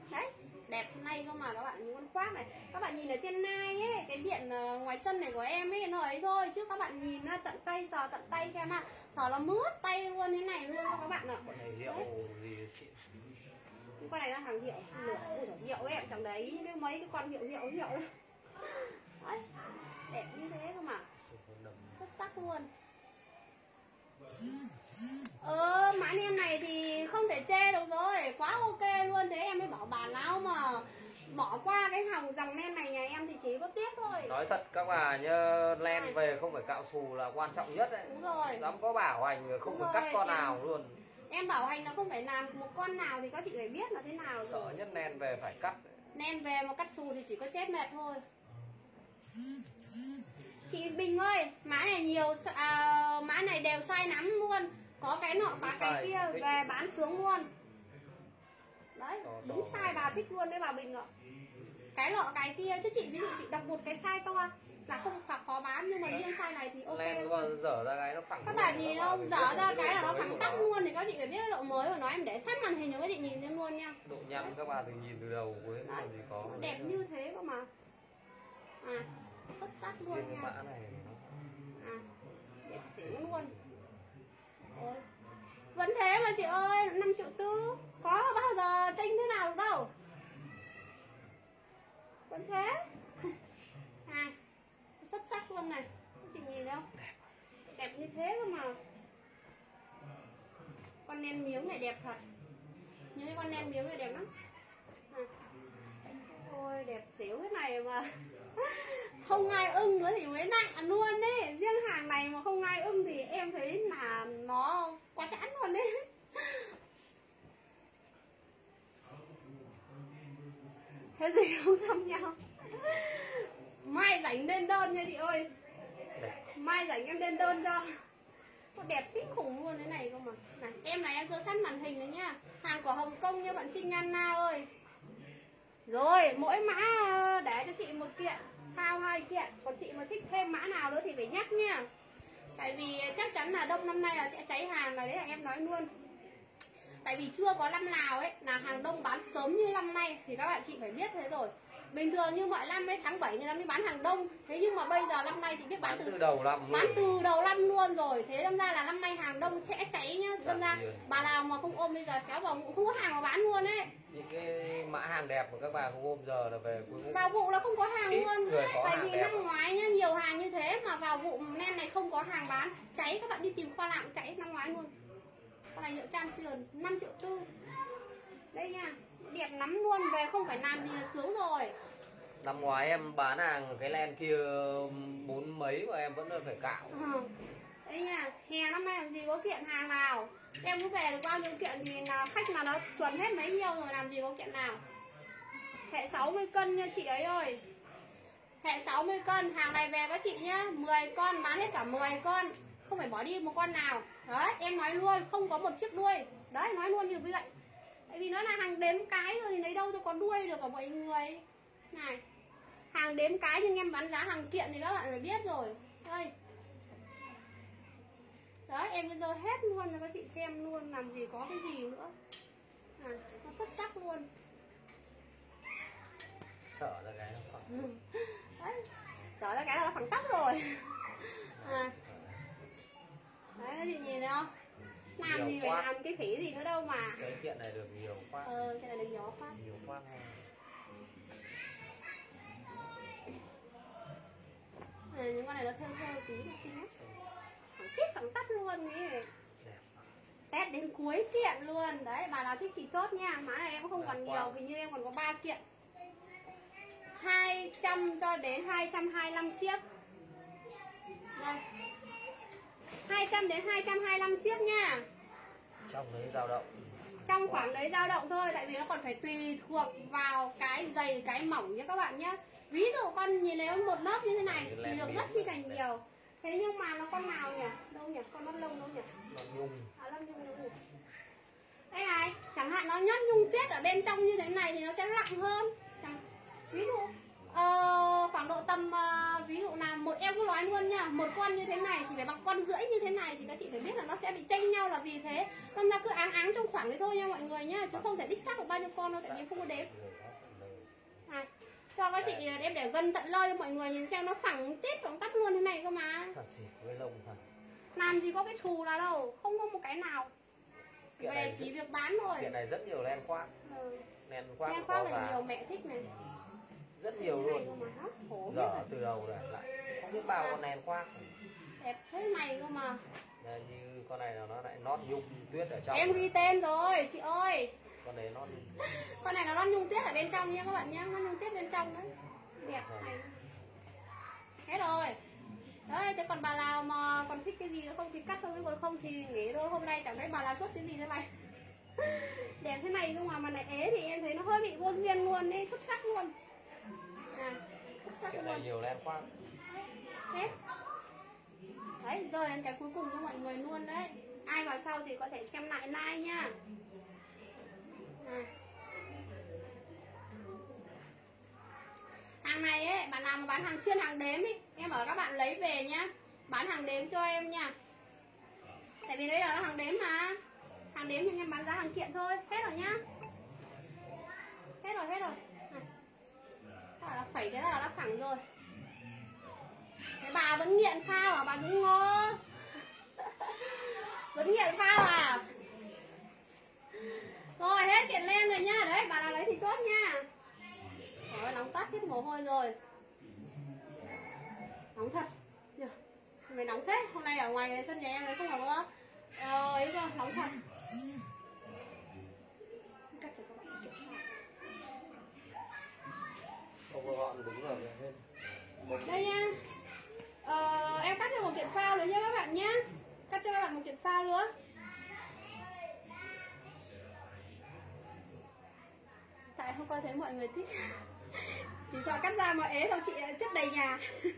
Đấy đẹp nay cơ mà các bạn những con khoác này. Các bạn nhìn ở trên nai ấy cái điện ờ, ngoài sân này của em ấy nó ấy thôi. Chứ các bạn nhìn á, tận tay sờ tận tay xem ạ. Sờ nó mướt tay luôn thế này luôn các bạn ạ. Con này hiệu gì xịn con này là hàng hiệu. Dồi, hiệu ấy em chẳng đấy nếu mấy cái con hiệu hiệu hiệu đấy đẹp như thế cơ mà. Xuất sắc luôn ờ mã nem này thì không thể chê được rồi. Quá ok luôn. Thế em mới bảo bà nào mà. Bỏ qua cái hòng dòng nem này nhà em thì chỉ có tiếc thôi. Nói thật các bà nhá len về không phải cạo xù là quan trọng nhất đấy. Đúng rồi. Dám có bảo hành không được cắt con em- nào luôn. em bảo hành là không phải làm một con nào thì các chị phải biết là thế nào sợ rồi. nhất len về phải cắt. Nem về mà cắt xù thì chỉ có chết mệt thôi. Chị Bình ơi mã này nhiều à, mã này đều sai nắm luôn có cái nọ có cái Sai, kia về bán sướng luôn. Đấy đúng sai bà thích luôn đấy bà Bình ạ. Cái lọ cái kia chứ chị ví dụ chị đọc một cái size to là không phải khó bán nhưng mà riêng size này thì ok len có dở ra cái nó phẳng các luôn, bạn nhìn không dở ra cái là nó phẳng tắc luôn thì các chị phải biết độ mới của nó em để sát màn hình cho các chị nhìn thấy luôn nha. Độ nhăn các bạn thì nhìn từ đầu cuối làm gì có đẹp như thế cơ mà. À xuất sắc luôn nha. à đẹp xỉu luôn. Vẫn thế mà chị ơi 5 triệu tư có bao giờ tranh thế nào được đâu. Vẫn thế. À xuất sắc luôn này các chị nhìn thấy không đẹp như thế cơ mà. Con nen miếng này đẹp thật. Những cái con nen miếng này đẹp lắm. À. ôi đẹp xỉu thế này mà không ai ưng nữa thì mới lạ luôn đấy riêng hàng này mà không ai ưng thì em thấy là nó quá chán luôn đấy thế gì không thăm nhau? Mai rảnh lên đơn nha chị ơi. Mai rảnh em lên đơn cho. Nó đẹp kinh khủng luôn thế này cơ mà. Này, em này em cho sát màn hình rồi nhá hàng của Hồng Kông như bạn Trinh Anna ơi. Rồi mỗi mã để cho chị một kiện sao hai kiện? Còn chị mà thích thêm mã nào nữa thì phải nhắc nha tại vì chắc chắn là đông năm nay là sẽ cháy hàng, là đấy là em nói luôn. Tại vì chưa có năm nào ấy là hàng đông bán sớm như năm nay, thì các bạn chị phải biết thế rồi bình thường như mọi năm ấy tháng 7 người ta mới bán hàng đông. Thế nhưng mà bây giờ năm nay chị biết bán bán từ từ đầu năm bán từ đầu năm luôn rồi. Thế đâm ra là năm nay hàng đông sẽ cháy nhá. Đâm ra bà nào mà không ôm bây giờ kéo vào vụ không có hàng mà bán luôn ấy. Những cái mã hàng đẹp của các bà không ôm giờ là về cuối vào vụ là không có hàng Ít luôn. có tại vì năm ngoái nhá nhiều hàng như thế mà vào vụ nem này không có hàng bán. Cháy các bạn đi tìm kho lạng cháy năm ngoái luôn. Con này hiệu champion 5 triệu tư. Đây nha đẹp lắm luôn về không phải làm gì là sướng rồi. Năm ngoái em bán hàng cái len kia bốn mấy mà em vẫn phải cạo. Ừ. đây nha hè năm nay làm gì có kiện hàng nào? Em cứ về được bao nhiêu kiện thì là khách là nó chuẩn hết mấy nhiêu rồi làm gì có kiện nào? Hệ 60 cân nha chị ấy ơi. Hệ 60 cân hàng này về các chị nhá 10 con bán hết cả 10 con. Không phải bỏ đi một con nào. Đấy em nói luôn không có một chiếc đuôi. Đấy nói luôn như vậy tại vì nó là hàng đếm cái rồi thì lấy đâu tôi có đuôi được cả mọi người. Này hàng đếm cái nhưng em bán giá hàng kiện thì các bạn phải biết rồi. Đây. Đấy em bây giờ hết luôn cho các chị xem luôn làm gì có cái gì nữa. À, nó xuất sắc luôn. Sợ ra cái nó đấy sợ ra cái là nó phẳng tóc rồi. À. đấy các chị nhìn thấy không làm Nhiều gì phải làm cái phí gì nữa đâu mà. Cái kiện này được nhiều quá. Ờ cái này được nhỏ quá. Nhiều quá hay à, những con này nó theo theo tí là xinh lắm. Phẳng tít phẳng tắt luôn đẹp test đến cuối kiện luôn. Đấy bà nào thích thì chốt nha. Má này em không Đẹp còn quá. nhiều vì như em còn có 3 kiện. 200 cho đến 225 chiếc. Đây 200 đến 225 chiếc nha. Trong đấy dao động. Trong khoảng đấy dao động thôi tại vì nó còn phải tùy thuộc vào cái dày cái mỏng nhé các bạn nhé ví dụ con nhìn nếu một lớp như thế này thì được rất chi càng nhiều. Thế nhưng mà nó con nào nhỉ? Đâu nhỉ? Con mắt lông đâu nhỉ? Nó nhung. À, lông nhung đâu nhỉ đây này chẳng hạn nó nhót nhung tuyết ở bên trong như thế này thì nó sẽ nặng hơn. Chẳng, ví dụ ờ, khoảng độ tầm ờ, ví dụ là một em cứ nói luôn nha một con như thế này thì phải bằng con rưỡi như thế này thì các chị phải biết là nó sẽ bị chênh nhau là vì thế. Nên ra cứ áng áng trong khoảng đấy thôi nha mọi người nhá chứ không thể đích xác được bao nhiêu con đâu tại vì không có đếm. À, cho các chị em để gần tận lơi cho mọi người nhìn xem nó phẳng tít phẳng tắt luôn thế này cơ mà. Làm gì có cái xù nào đâu không có một cái nào. Về chỉ việc bán thôi. kiện này rất nhiều len khoác. Ừ. len khoác của khoác là nhiều mẹ thích này rất nhiều này luôn dở từ đầu lại lại không biết bao con len khoác đẹp thế này cơ mà. Đây, như con này là nó lại nót nhung tuyết ở trong em ghi tên rồi chị ơi. Con đấy nót con này nó lót nhung tiết ở bên trong nha các bạn nhé nó nhung tiết bên trong đấy. Đẹp này. Hết rồi. Đấy thế còn bà nào mà còn thích cái gì nữa không thì cắt thôi còn không thì nghỉ thôi. Hôm nay chẳng thấy bà nào xuất cái gì thế này. Đẹp thế này nhưng mà mà lại ế thì em thấy nó hơi bị vô duyên luôn ấy xuất sắc luôn à, xuất này nhiều len khoác hết. Đấy rồi đến cái cuối cùng cho mọi người luôn đấy. Ai vào sau thì có thể xem lại like nha. À. hàng này ấy bạn nào mà bán hàng chuyên hàng đếm ấy em bảo các bạn lấy về nhá. Bán hàng đếm cho em nha. Tại vì đây là hàng đếm mà. Hàng đếm thì em bán giá hàng kiện thôi. Hết rồi nhá. Hết rồi hết rồi là phẩy cái nào đã phẳng rồi. Thế bà vẫn nghiện phao à? Bà Dũng Ngô. Vẫn nghiện phao à? Rồi hết kiện lên rồi nha. Đấy bà nào lấy thì chốt nha. Rồi nóng tắt hết mồ hôi rồi. Nóng thật. Mày nóng thế. Hôm nay ở ngoài sân nhà em ấy không có ờ, ấy cơ nóng thật Cắt cho các bạn kiểm tra. không có gọn đúng rồi một đây nha. Ờ, em cắt cho một kiện phao nữa nha các bạn nhé cắt cho các bạn một kiện phao nữa. Tại không có thấy mọi người thích. Chỉ sợ cắt ra mà ế thôi chị chất đầy nhà.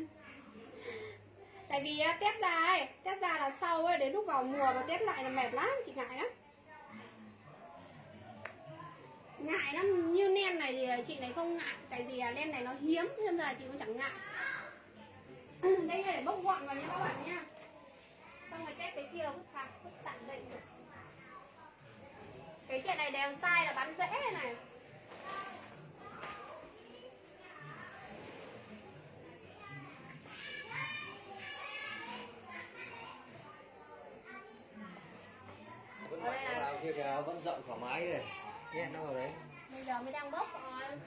Tại vì ờ, tép ra ấy tép ra là sau ấy đến lúc vào mùa và tép lại là mệt lắm chị ngại lắm ngại lắm. Như len này thì chị này không ngại. Tại vì là len này nó hiếm nên là chị cũng chẳng ngại. Đây là để bốc gọn vào nha các bạn nha xong rồi test cái kia vứt sạc vứt tận đây cái kiện này đều sai là bán dễ này. Vẫn Ở đây là- áo kia áo vẫn rộng thoải mái này nhét đâu rồi đấy? Bây giờ mới đang bốc rồi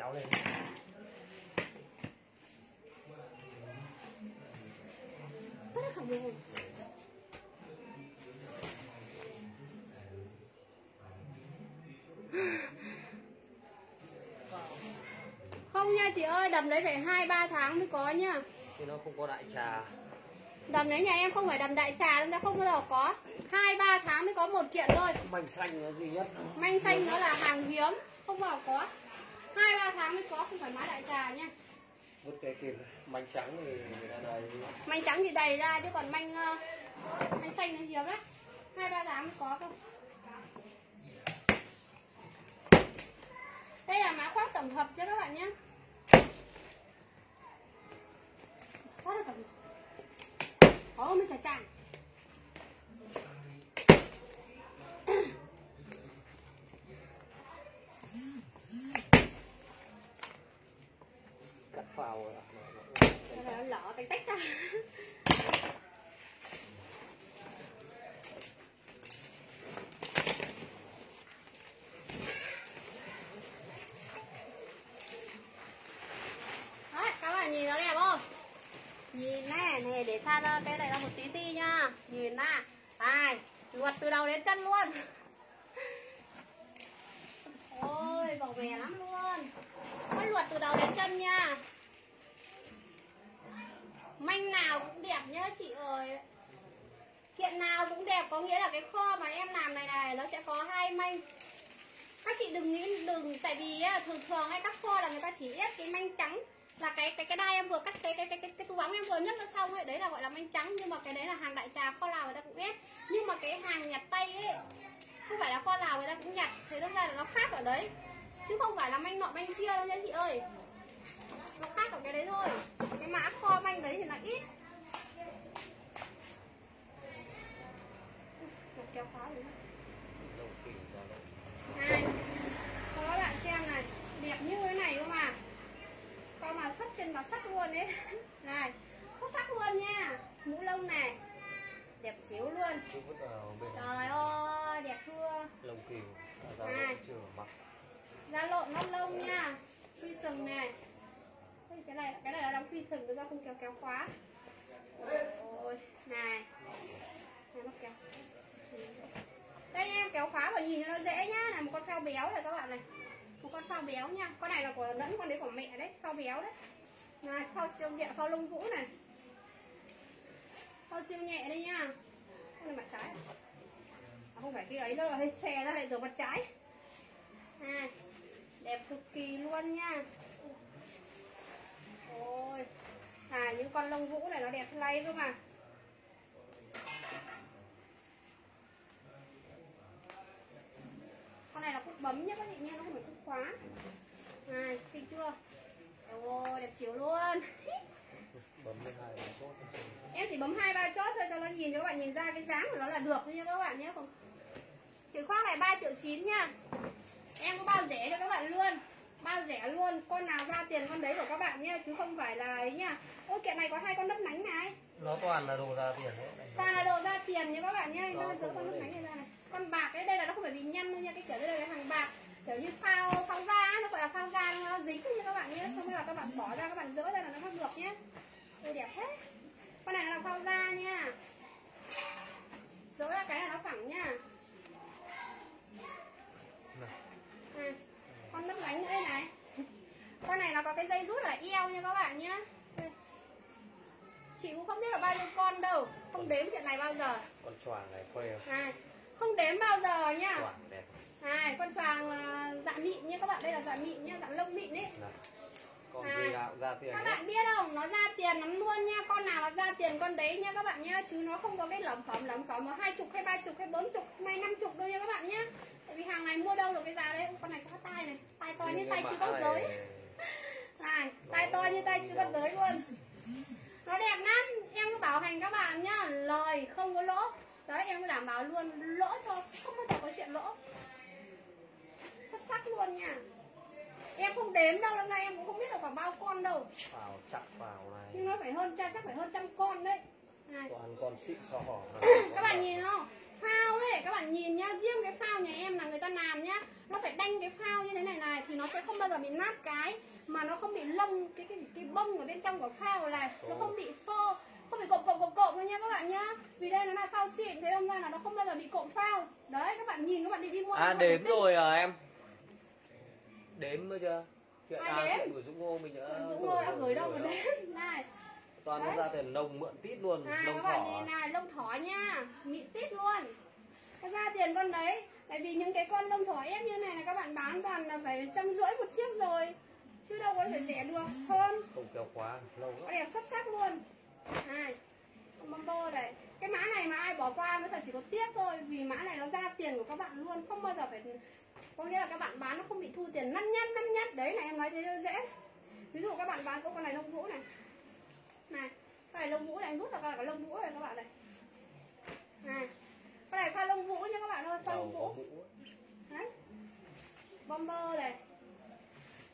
áo lên. Không nha chị ơi, đầm đấy phải 2-3 tháng mới có nha thì nó không có đại trà. Đầm đấy nhà em không phải đầm đại trà nên không bao giờ có. 2-3 tháng mới có một kiện thôi. Mảnh xanh là duy nhất? Manh xanh nó là hàng hiếm Không bao giờ có. 2-3 tháng mới có, không phải mã đại trà nha. Vứt cái kìm mảnh trắng thì người ta đầy Manh trắng thì đầy ra chứ còn manh ờ, manh xanh nó hiếm lắm. 2-3 tháng mới có cơ Đây là mã khoác tổng hợp cho các bạn nhé. Khoác là tổng hợp. Ồ, mình chả chàng cắt phào rồi ạ. Đây là nó lỡ tách tách ra Đấy, các bạn nhìn nó đẹp không? Nhìn nè, cái này là một tí ti nha. Nhìn nè Đây, luột từ đầu đến chân luôn. Ôi, vòng vệ lắm luôn. Con luột từ đầu đến chân nha. Manh nào cũng đẹp nhá chị ơi. Kiện nào cũng đẹp có nghĩa là cái kho mà em làm này này Nó sẽ có hai manh. Các chị đừng nghĩ đừng Tại vì thường thường hay các kho là người ta chỉ ép cái manh trắng là cái cái cái đai em vừa cắt cái cái cái cái, cái túi bóng em vừa nhấc nó xong ấy đấy là gọi là manh trắng nhưng mà cái đấy là hàng đại trà kho lào người ta cũng ép nhưng mà cái hàng nhặt tay ấy không phải là kho lào người ta cũng nhặt thế đơn ra là nó khác ở đấy. Chứ không phải là manh nọ manh kia đâu nha chị ơi. Nó khác ở cái đấy thôi. Cái mã kho manh đấy thì là ít. Một kéo khóa rồi đó. Đầu kìm vào đấy. này cho các bạn xem này đẹp như thế này cơ mà con mặt sắc luôn đấy này xuất sắc luôn nha. Mũ lông này đẹp xíu luôn. Trời ơi đẹp chưa? À, ra Này. da lộn lót lông nha. Quy sừng này. Ôi, cái này cái này là đóng quy sừng ra không kéo kéo khóa ôi này. Này nó kéo. Đây em kéo khóa và nhìn cho nó dễ nhá. Này một con phao béo này các bạn này. Một con phao béo nha. Con này là của lẫn con đấy của mẹ đấy phao béo đấy này phao siêu nhẹ phao lông vũ này. Phao siêu nhẹ đây nha. Không này mặt trái à? à không phải cái ấy đâu là hơi xòe ra lại rửa mặt trái. À, đẹp cực kỳ luôn nha. Ôi à những con lông vũ này nó đẹp lay cơ mà con này là cúc bấm nhé các chị nha nó không phải cúc khóa. À xinh chưa? Ôi đẹp xíu luôn. Em chỉ bấm hai ba chốt thôi cho nó nhìn cho các bạn nhìn ra cái dáng của nó là được thôi nha các bạn nhé. Còn tiền khoác này 3 triệu chín nha. Em có bao rẻ cho các bạn luôn. Bao rẻ luôn. Con nào ra tiền con đấy của các bạn nhé chứ không phải là ấy nha. Ôi kiện này có hai con nấp nánh này. Nó toàn là đồ ra tiền hết toàn là đồ ra tiền nha các bạn nhé. Nó con nấp nánh này ra này. Con bạc ấy đây là nó không phải bị nhăn đâu nha. Cái kiểu đây là cái hàng bạc kiểu như phao phao da nó gọi là phao da nó dính như các bạn nhé. Xong là các bạn bỏ ra các bạn dỡ ra là nó không được nhé. Đây đẹp hết con này là phao da nha. Dỡ ra cái là nó phẳng nha. À, con nấp lánh nữa đây này. Con này nó có cái dây rút ở eo nha các bạn nhé. Chị cũng không biết là bao nhiêu con đâu. Không đếm chuyện này bao giờ. Con choàng này phê không? à, không đếm bao giờ nha. Choàng đẹp à, con choàng là dạ mịn nha các bạn đây là dạ mịn nha dạ lông mịn đấy này con À. gì nào ra tiền các hết bạn biết không? Nó ra tiền lắm luôn nha con nào nó ra tiền con đấy nha các bạn nhá chứ nó không có cái lẩm phẩm lẩm phẩm mà hai chục hay ba chục hay bốn chục hay năm chục đâu nha các bạn nhá tại vì hàng này mua đâu được cái giá đấy. Con này có tai này tai to như tay mã có giới. này tai to như tay chưa có giới luôn. Nó đẹp lắm. Em cứ bảo hành các bạn nhá lời không có lỗ. Đấy em đảm bảo luôn lỗ thôi không bao giờ có chuyện lỗ sắc luôn nha. Em không đếm đâu năm nay em cũng không biết là khoảng bao con đâu. Vào chặt vào nhưng này nó phải hơn chắc phải hơn trăm con đấy. Này. Toàn con xịn hỏ các bạn nhìn không phao ấy các bạn nhìn nhá riêng cái phao nhà em là người ta làm nhá. Nó phải đanh cái phao như thế này này thì nó sẽ không bao giờ bị nát cái mà nó không bị lông cái cái cái bông ở bên trong của phao này nó không bị xô không bị cộm cộm cộm cộm đâu nha các bạn nhá. Vì đây nó là phao xịn thế hôm ra là nó không bao giờ bị cộm phao. Đấy các bạn nhìn các bạn đi đi mua à đếm rồi à em đếm mới chưa? Chuyện Ai à, đếm? chuyện của Dũng Ngô mình đã Dũng Ngô đã gửi đâu mà đếm? Này. Toàn nó ra tiền nông mượn tít luôn này các bạn thỏ nhìn này lông thỏ nha. Mịn tít luôn. Nó ra tiền con đấy. Tại vì những cái con lông thỏ ép như này là các bạn bán toàn là phải trăm rưỡi một chiếc rồi. Chứ đâu có thể rẻ được hơn không kéo khóa lâu lắm. Đẹp xuất sắc luôn. Này con mambo này. Cái mã này mà ai bỏ qua mới thật chỉ có tiếc thôi. Vì mã này nó ra tiền của các bạn luôn không bao giờ phải có nghĩa là các bạn bán nó không bị thu tiền năm nhất năm nhất đấy là em nói thế dễ. Ví dụ các bạn bán có con này lông vũ này. Này cái này lông vũ này em rút ra cả lông vũ này các bạn này. Này cái này pha lông vũ nha các bạn ơi pha lông vũ. Đấy. Bomber này.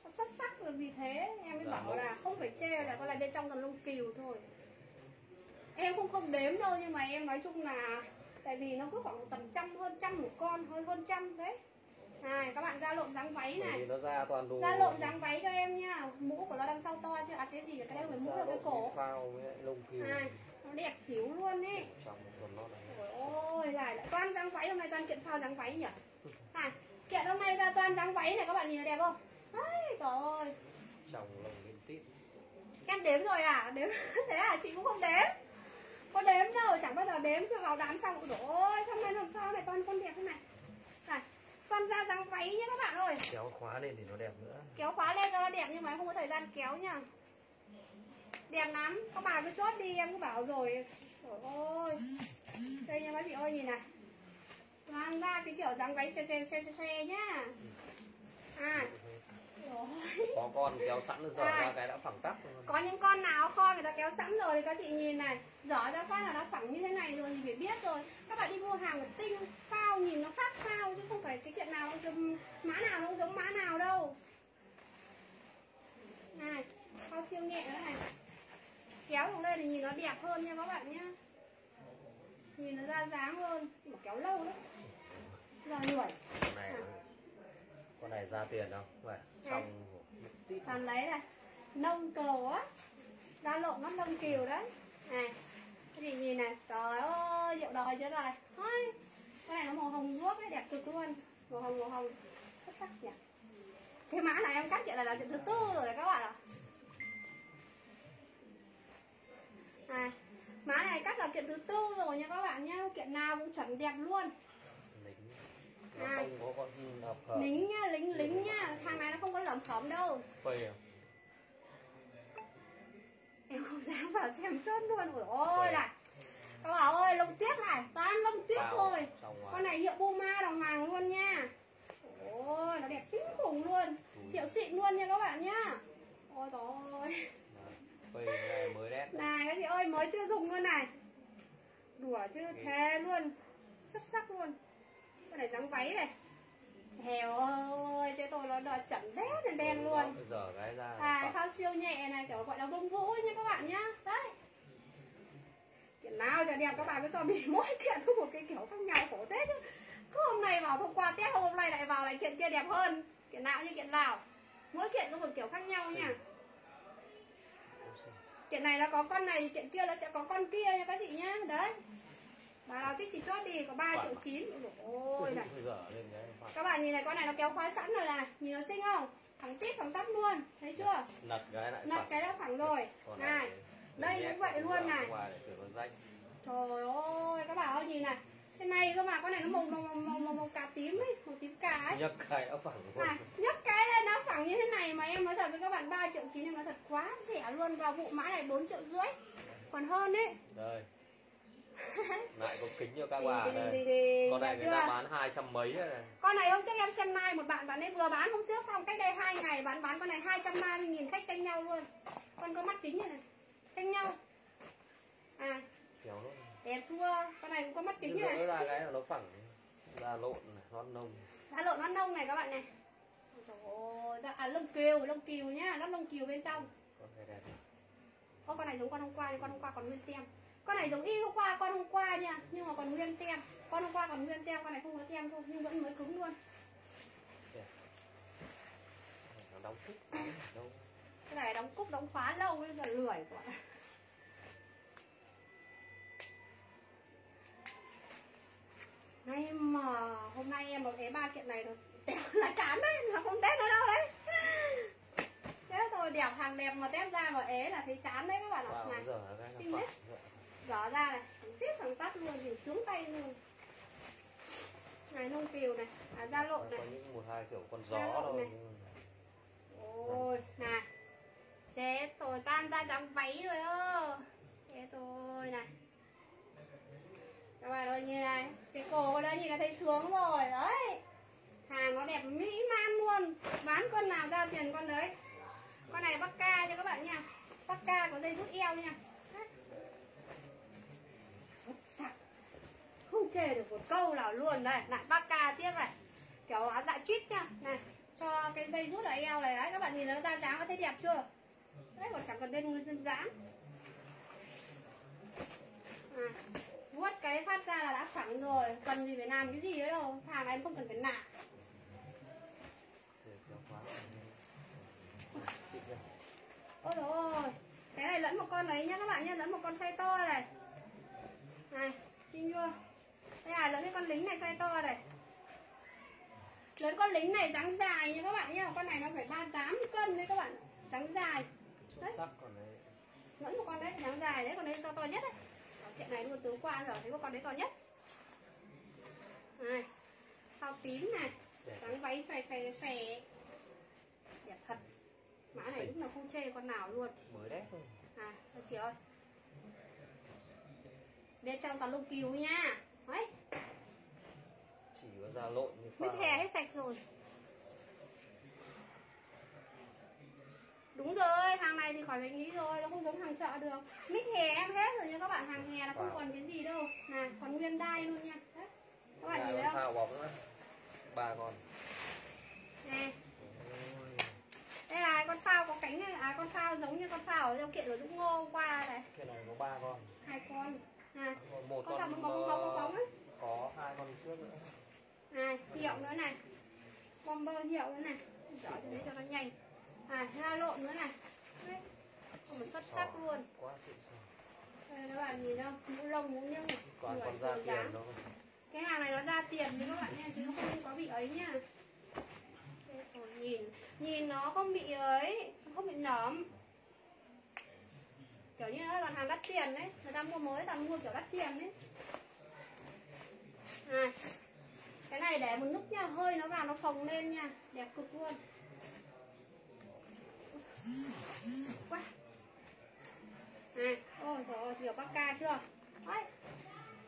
Nó xuất sắc là vì thế em mới bảo là không phải chê là con này bên trong toàn lông cừu thôi. Em không không đếm đâu nhưng mà em nói chung là tại vì nó cứ khoảng tầm trăm hơn trăm một con hơn hơn trăm đấy này các bạn ra lộn dáng váy bởi này. nó ra toàn đồ ra lộn dáng váy cho em nha. Mũ của nó đằng sau to chứ à cái gì cái đây phải mũ là cái lộn cổ. phao với lông kiều này nó đẹp xíu luôn ấy trong này. Ôi ôi lại lại toàn dáng váy hôm nay toàn kiện phao dáng váy nhỉ? À kiện hôm nay ra toàn dáng váy này các bạn nhìn thấy đẹp không? Ôi, trời ơi. Trong lông viên tít em đếm rồi à? Đếm thế à? Chị cũng không đếm. Có đếm đâu chẳng bao giờ đếm. Cho vào đám xong rồi ôi hôm nay làm sao này con con đẹp thế này này con ra dáng váy nhé các bạn ơi. Kéo khóa lên thì nó đẹp nữa. Kéo khóa lên cho nó đẹp nhưng mà em không có thời gian kéo nha đẹp lắm. Các bà cứ chốt đi em cứ bảo rồi. Trời ơi. Đây nha các chị ơi nhìn này. Mang ra cái kiểu dáng váy xe xe xe xe, xe nhá. À. có con kéo sẵn giờ À. ra cái đã phẳng tắc luôn. có những con nào kho người ta kéo sẵn rồi thì các chị nhìn này dở ra phát là nó phẳng như thế này rồi thì phải biết rồi. Các bạn đi mua hàng ở tinh phao nhìn nó khác phao chứ không phải cái kiện nào nó giống mã nào nó cũng giống mã nào đâu. Này phao siêu nhẹ nữa này. Kéo xuống lên thì nhìn nó đẹp hơn nha các bạn nhá. Nhìn nó ra dáng hơn mà kéo lâu đấy. Ra lười này con này ra tiền đâu vậy trong toàn lấy này nông cầu á ra lộn nó nông kiều đấy. Này cái gì nhìn này trời ơi rượu đời chưa rồi Thôi, cái này nó màu hồng ruốc đấy đẹp cực luôn. Màu hồng màu hồng xuất sắc nhỉ? Cái mã này em cắt chuyện là là chuyện thứ tư rồi đấy các bạn ạ. Này mã này cắt là kiện thứ tư rồi nha các bạn nhá kiện nào cũng chuẩn đẹp luôn À. lính nha lính lính nha thằng này nó không có lỏng khóm đâu. Phê à? em không dám vào xem chốt luôn. Ôi ôi Ôi. này. Các bảo ơi lông tuyết này. Toàn lông tuyết thôi. con này hiệu Puma đồng hàng luôn nha. Ôi nó đẹp kinh khủng luôn. Hiệu xịn luôn nha các bạn nhá. Ôi trời ơi. Này mới đét. Này các chị ơi mới chưa dùng luôn này. Đùa chứ thế luôn. Xuất sắc luôn con này dáng váy này. Hèo ơi cho tôi nó đỏ chuẩn đét đen đen luôn. giờ cái ra À, phao siêu nhẹ này kiểu gọi là bông vũ nha các bạn nhá. Đấy. Kiện nào chả đẹp các bạn cứ so bì mỗi kiện có một cái kiểu khác nhau khổ tết chứ. Cứ hôm nay vào hôm qua tết hôm nay lại vào lại kiện kia đẹp hơn. Kiện nào như kiện nào. Mỗi kiện có một kiểu khác nhau nha. Kiện này nó có con này thì kiện kia nó sẽ có con kia nha các chị nhá. Đấy Bà nào thích thì chốt đi có 3 triệu 9 Ôi này. Các bạn nhìn này con này nó kéo khóa sẵn rồi này. Nhìn nó xinh không? Thẳng tít thẳng tắp luôn. Thấy chưa? Nặt cái lại phẳng. cái đã phẳng rồi. Này đây cũng vậy luôn này. nó Trời ơi các bạn ơi nhìn này. Cái này cơ mà con này nó màu màu màu màu, màu, cà tím ấy Màu tím cà ấy. Nhấc cái đã phẳng luôn. À, nhấc cái lên nó phẳng như thế này mà em nói thật với các bạn 3 triệu 9 em nói thật quá rẻ luôn. Vào vụ mã này 4 triệu rưỡi. Còn hơn ấy. Đây lại có kính cho các bà Đi, đi, đi, đây. đi. con này người ta bán hai trăm mấy này. Con này hôm trước em xem mai một bạn bạn ấy vừa bán hôm trước xong cách đây hai ngày bán bán con này 230 nghìn khách tranh nhau luôn. Con có mắt kính này này. Tranh nhau. À kéo đẹp chưa con này cũng có mắt kính dụ này nó ra cái là nó phẳng. Ra lộn này non nông. Đã lộn nó nông này các bạn này. Ôi Trời ơi, dạ, à, lông kiều, lông kiều nhá, nó lông kiều bên trong. Con này đẹp. Ô, con này giống con hôm qua, nhưng con hôm qua còn nguyên tem Con này giống y hôm qua, con hôm qua nha, nhưng mà còn nguyên tem. Con hôm qua còn nguyên tem, con này không có tem thôi, nhưng vẫn mới cứng luôn. Đâu? Cái này đóng cúc đóng khóa lâu nên là lười quá. Nay mà hôm nay em một cái ba kiện này rồi là chán đấy, là không test nữa đâu đấy. Chết rồi, đẹp hàng đẹp mà test ra mà ế là thấy chán đấy các bạn ạ. Vào Này, Xin nó phẳng giỏ ra này, tiếp thằng tắt luôn thì xuống tay luôn. Này nông kiều này, à da lộn có này. những một hai kiểu con gió thôi này. Ôi, này. Chết rồi, tan ra trắng váy rồi ơ. Chết rồi, này. Các bạn ơi, như này Cái cổ đây nhìn là thấy sướng rồi, đấy. Hàng nó đẹp mỹ man luôn. Bán con nào ra tiền con đấy. Con này bắc ca cho các bạn nha. Bắc ca có dây rút eo nha Đấy. Xuất sắc Không chê được một câu nào luôn đây Lại bác ca tiếp này. Kiểu áo dạ chít nha Này cho cái dây rút ở eo này đấy các bạn nhìn nó ra dáng có thấy đẹp chưa? Đấy còn chẳng cần lên nguyên dân dáng. À, vuốt cái phát ra là đã phẳng rồi cần gì phải làm cái gì nữa đâu thằng này không cần phải nạ. Ôi trời cái này lẫn một con đấy nhá các bạn nhá lẫn một con size to này. Này xin chưa đây là lẫn cái con lính này size to này. Lớn con lính này dáng dài nha các bạn nhá. Con này nó phải 38 cân đấy các bạn. Dáng dài. Đấy. vẫn một con đấy dáng dài đấy con đấy to to nhất đấy. Ở chuyện này luôn tướng qua rồi thấy có con đấy to nhất. Này sao tím này dáng váy xòe xòe xòe. Đẹp thật. Mã này lúc nào không chê con nào luôn. Mới đấy. Thôi à chị ơi. Bên trong toàn lông kiều nha đấy chỉ có da lộn như mít pha. hè hết sạch rồi. Đúng rồi hàng này thì khỏi phải nghĩ rồi nó không giống hàng chợ được. Mít hè em hết rồi nha các bạn hàng hè là không Wow. còn cái gì đâu. Nè còn nguyên đai luôn nha. Đấy các bạn nhìn không? phao bọc nữa. Ba con. Nè. Đây là con phao có cánh này. À con phao giống như con phao ở trong kiện của Dũng Ngô hôm qua này cái này có ba con. Hai con còn một con gặp bóng bóng bóng bóng bóng ấy. có hai con trước nữa. Này hiệu nữa này. Bomber hiệu nữa này. Giỏ cho đấy cho nó nhanh. À ra lộn nữa này. Đấy. Một xuất sắc Sò, luôn. quá xịn sò đây các bạn nhìn không? Mũ lông mũ nhung. Toàn da dáng. tiền thôi cái hàng này nó ra tiền chứ các bạn nha chứ nó không có bị ấy còn nhìn nhìn nó không bị ấy không bị nấm kiểu như nó là hàng đắt tiền đấy người ta mua mới toàn mua kiểu đắt tiền đấy à, cái này để một lúc nha hơi nó vào nó phồng lên nha. Đẹp cực luôn. Quá. Này ôi trời ơi nhiều bác ca chưa? Đấy.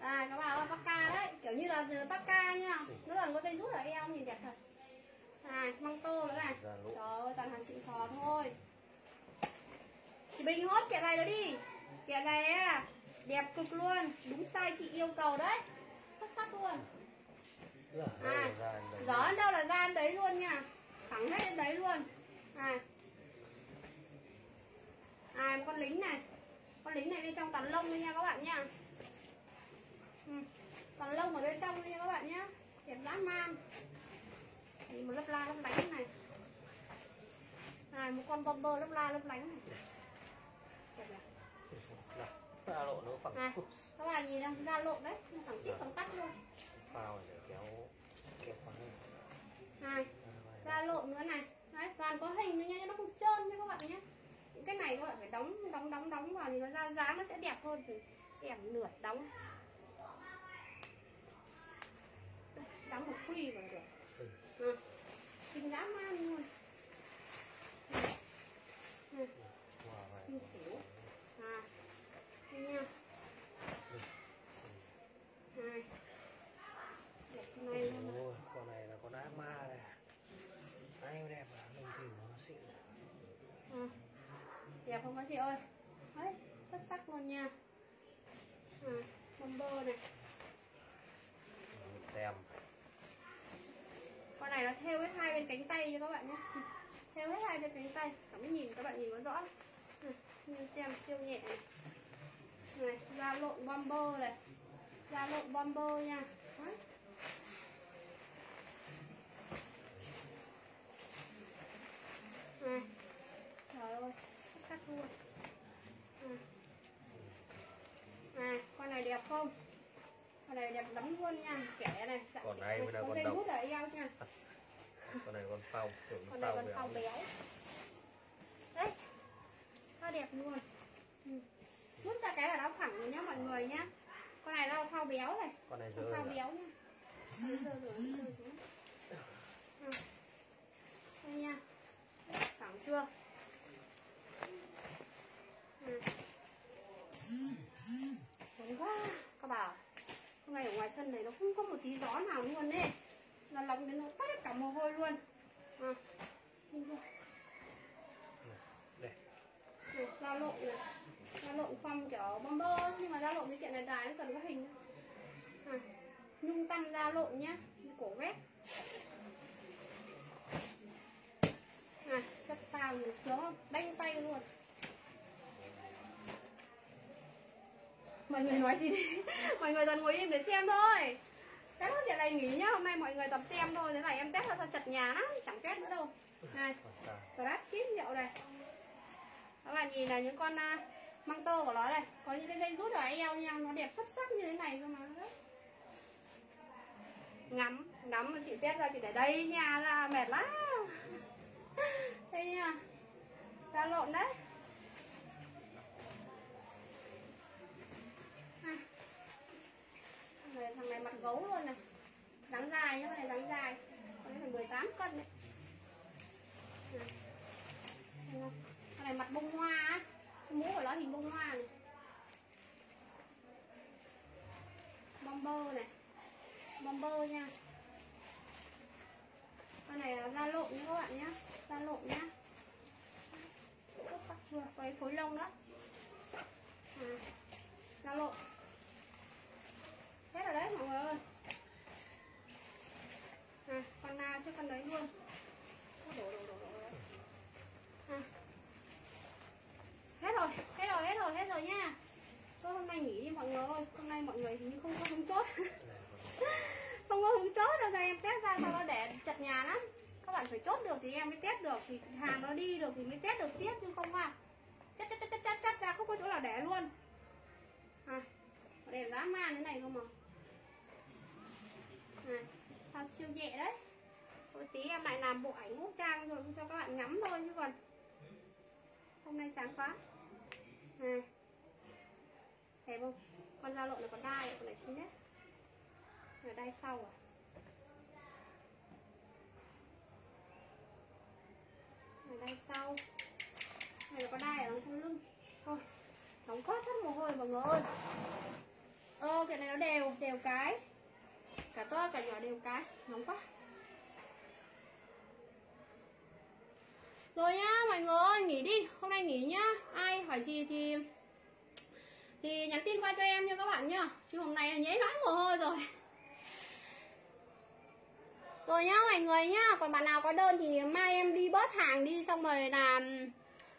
À các bạn ơi bác ca đấy. Kiểu như là giờ bác ca nha nó còn có dây rút ở eo nhìn đẹp thật. À măng tô nữa này. Trời ơi toàn hàng xịn sò thôi chị bình hốt kiện này đó đi. Kiện này á đẹp cực luôn. Đúng size chị yêu cầu đấy. Xuất sắc luôn. À, gió đâu là đến đấy luôn nha. Thẳng hết đến đấy luôn. À. À một con lính này. Con lính này bên trong toàn lông thôi nha các bạn nha. Ừ. toàn lông ở bên trong thôi nha các bạn nhá. Đẹp dã man một lớp la lấp lánh này. À một con bomber lấp la lấp lánh này da lộn nó phẳng À. các bạn nhìn không? Da lộn đấy thẳng tít thẳng tắt luôn. Phao để kéo kéo lên. này da lộn nữa này. Đấy toàn có hình nữa nha nó không trơn nha các bạn nhé. Những cái này các bạn phải đóng đóng đóng đóng vào thì nó ra dáng nó sẽ đẹp hơn. Thì em nửa đóng. Đóng một khuy vào được. Ừ. xinh dã man luôn. Ừ. Này. xinh xỉu à đây nha Xinh. này đẹp con này luôn này. Ôi, con này là con ác ma này ai mà đẹp à đồng thủy nó xịn Ừ. đẹp không các chị ơi đấy sắc luôn nha. À, bomber này. Tem con này nó theo hết hai bên cánh tay cho các bạn nhé. Theo hết hai bên cánh tay. Cảm nhìn các bạn nhìn có rõ. Ừ, như tem siêu nhẹ này. Này da lộn bomber này. Da lộn bomber nha đấy. À, kẻ này dạ, Còn này mới là con eo nha. Con này con phao tưởng con này con phao béo. Đấy nó đẹp luôn. Ừ. rút ra cái là nó phẳng nhá mọi người nhá. Con này nó phao béo này. Con này dơ phao rồi béo nha. Dơ rồi, dơ rồi. Ừ. đây nha. Phẳng chưa? Ừ. Đúng quá các bà nay ở ngoài sân này nó không có một tí gió nào luôn ấy là lòng đến nó tắt cả mồ hôi luôn à. xin Được, da lộn này da lộn phong kiểu bomber nhưng mà da lộn cái kiện này dài nó cần có hình à. nhung tăm da lộn nhá như cổ vét à, tao nhìn sướng không đanh tay luôn mọi người nói gì đi. Mọi người toàn ngồi im để xem thôi. Test hết này nghỉ nhá hôm nay mọi người tập xem thôi. Thế này em test ra sao chật nhà lắm chẳng test nữa đâu. Này còn Grab kín rượu này. Các bạn nhìn là những con uh, măng tô của nó này. Có những cái dây rút ở eo nha nó đẹp xuất sắc như thế này cơ mà. Ngắm ngắm mà chị test ra chị để đây nha ra mệt lắm. Đây nha. Ta lộn đấy. Này, thằng này mặt gấu luôn này. Dáng dài nhá con này dáng dài. Con này phải 18 cân đấy. Ừ. Con này mặt bông hoa á. Mũ của nó hình bông hoa này. Bomber này. Bomber nha. Con này là da lộn nha các bạn nhá. Da lộn nhá. Cái phối lông đó. À, da lộn hết rồi đấy mọi người ơi à, con nào chứ con đấy luôn Ôi, đổ, đổ, đổ, đổ, đổ. À. hết rồi hết rồi hết rồi hết rồi nha Thôi hôm nay nghỉ đi mọi người ơi hôm nay mọi người hình như không có hứng chốt không có hứng chốt đâu ra em test ra sao nó để chật nhà lắm các bạn phải chốt được thì em mới test được thì hàng nó đi được thì mới test được tiếp chứ không à chất chất chất chất chất ra không có chỗ nào để luôn. À, để dã man thế này không mà. À, sao siêu nhẹ đấy. Thôi tí em lại làm bộ ảnh ngũ trang rồi cho các bạn ngắm thôi chứ còn. Hôm nay chán quá. Này đẹp không? Con da lộn là còn đai còn này xinh đấy. Rồi đai sau à? Đai sau. Này là có đai ở đằng sau lưng. Thôi nóng quá thất mồ hôi mọi người. Ơi ơ, cái này nó đều đều cái. Cả to, cả nhỏ đều cái. Nóng quá. Rồi nhá mọi người ơi nghỉ đi. Hôm nay nghỉ nhá. Ai hỏi gì thì thì nhắn tin qua cho em nha các bạn nhá. Chứ hôm nay nhễ vãi mồ hôi rồi rồi nhá mọi người nhá. Còn bạn nào có đơn thì mai em đi bớt hàng đi xong rồi là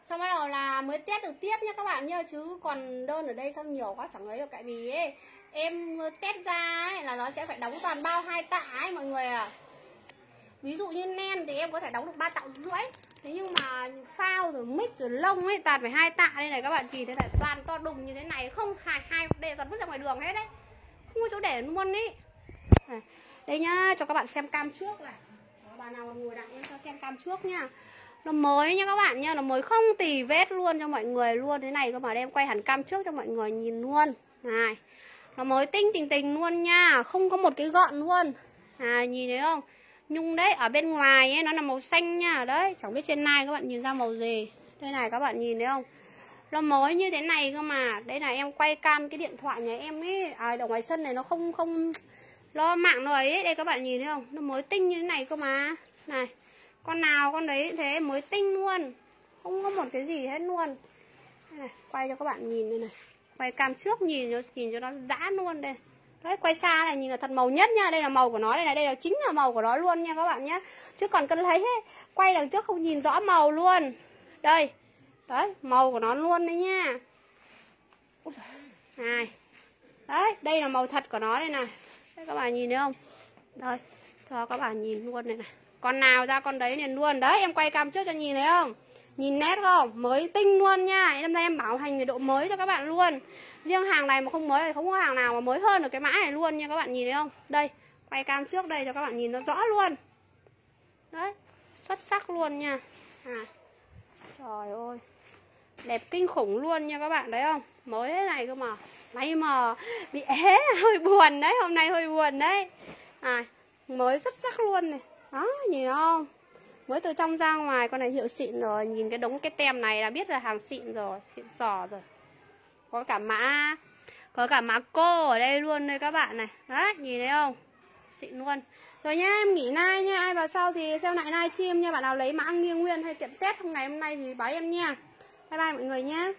xong bắt đầu là mới test được tiếp nhá các bạn nhá. Chứ còn đơn ở đây xong nhiều quá chẳng ấy được tại vì ấy, em test ra ấy, là nó sẽ phải đóng toàn bao hai tạ ấy mọi người à ví dụ như nen thì em có thể đóng được ba tạ rưỡi. Thế nhưng mà phao rồi mít rồi lông ấy toàn phải hai tạ đây này các bạn. Chỉ thế này toàn to đùng như thế này. Không hai hai để toàn vứt ra ngoài đường hết đấy. Không có chỗ để luôn ý đây nhá cho các bạn xem cam trước này. Đó, bà nào ngồi đặng em cho xem cam trước nha nó mới nha các bạn nha nó mới không tì vết luôn cho mọi người luôn. Thế này cơ mà đem quay hẳn cam trước cho mọi người nhìn luôn. Này nó mới tinh tình tình luôn nha không có một cái gợn luôn. À nhìn thấy không? Nhung đấy ở bên ngoài ấy nó là màu xanh nha đấy chẳng biết trên này các bạn nhìn ra màu gì. Đây này các bạn nhìn thấy không? Nó mới như thế này cơ mà. Đây là em quay cam cái điện thoại nhà em ấy. À ở ngoài sân này nó không không lo mạng rồi ấy đây các bạn nhìn thấy không? Nó mới tinh như thế này cơ mà. Này con nào con đấy thế mới tinh luôn. Không có một cái gì hết luôn. Này, quay cho các bạn nhìn đây này. Quay cam trước nhìn cho nhìn cho nó đã luôn đây. Đấy quay xa này nhìn là thật màu nhất nha. Đây là màu của nó đây này đây là chính là màu của nó luôn nha các bạn nhé chứ còn cần thấy ấy, quay đằng trước không nhìn rõ màu luôn. Đây đấy màu của nó luôn đấy nha. Này đấy đây là màu thật của nó đây này đây các bạn nhìn thấy không đây cho các bạn nhìn luôn này này con nào ra con đấy liền luôn đấy em quay cam trước cho nhìn thấy không Nhìn nét không? Mới tinh luôn nha Hôm nay em bảo hành về độ mới cho các bạn luôn Riêng hàng này mà không mới thì không có hàng nào mà mới hơn được cái mã này luôn nha các bạn nhìn thấy không? Đây, quay cam trước đây cho các bạn nhìn nó rõ luôn Đấy, xuất sắc luôn nha à. Trời ơi Đẹp kinh khủng luôn nha các bạn đấy không? Mới thế này cơ mà. May mà bị ế hơi buồn đấy Hôm nay hơi buồn đấy. À, Mới xuất sắc luôn này. Đó, nhìn không? Mới từ trong ra ngoài con này hiệu xịn rồi. Nhìn cái đống cái tem này là biết là hàng xịn rồi Xịn sò rồi. Có cả mã Có cả mã cô ở đây luôn đây các bạn này. Đấy, nhìn thấy không? Xịn luôn. Rồi nhá, em nghỉ nay nha Ai vào sau thì xem lại live stream nha Bạn nào lấy mã nghiêng nguyên hay tiệm test hôm ngày hôm nay thì báo em nha. Bye bye mọi người nhé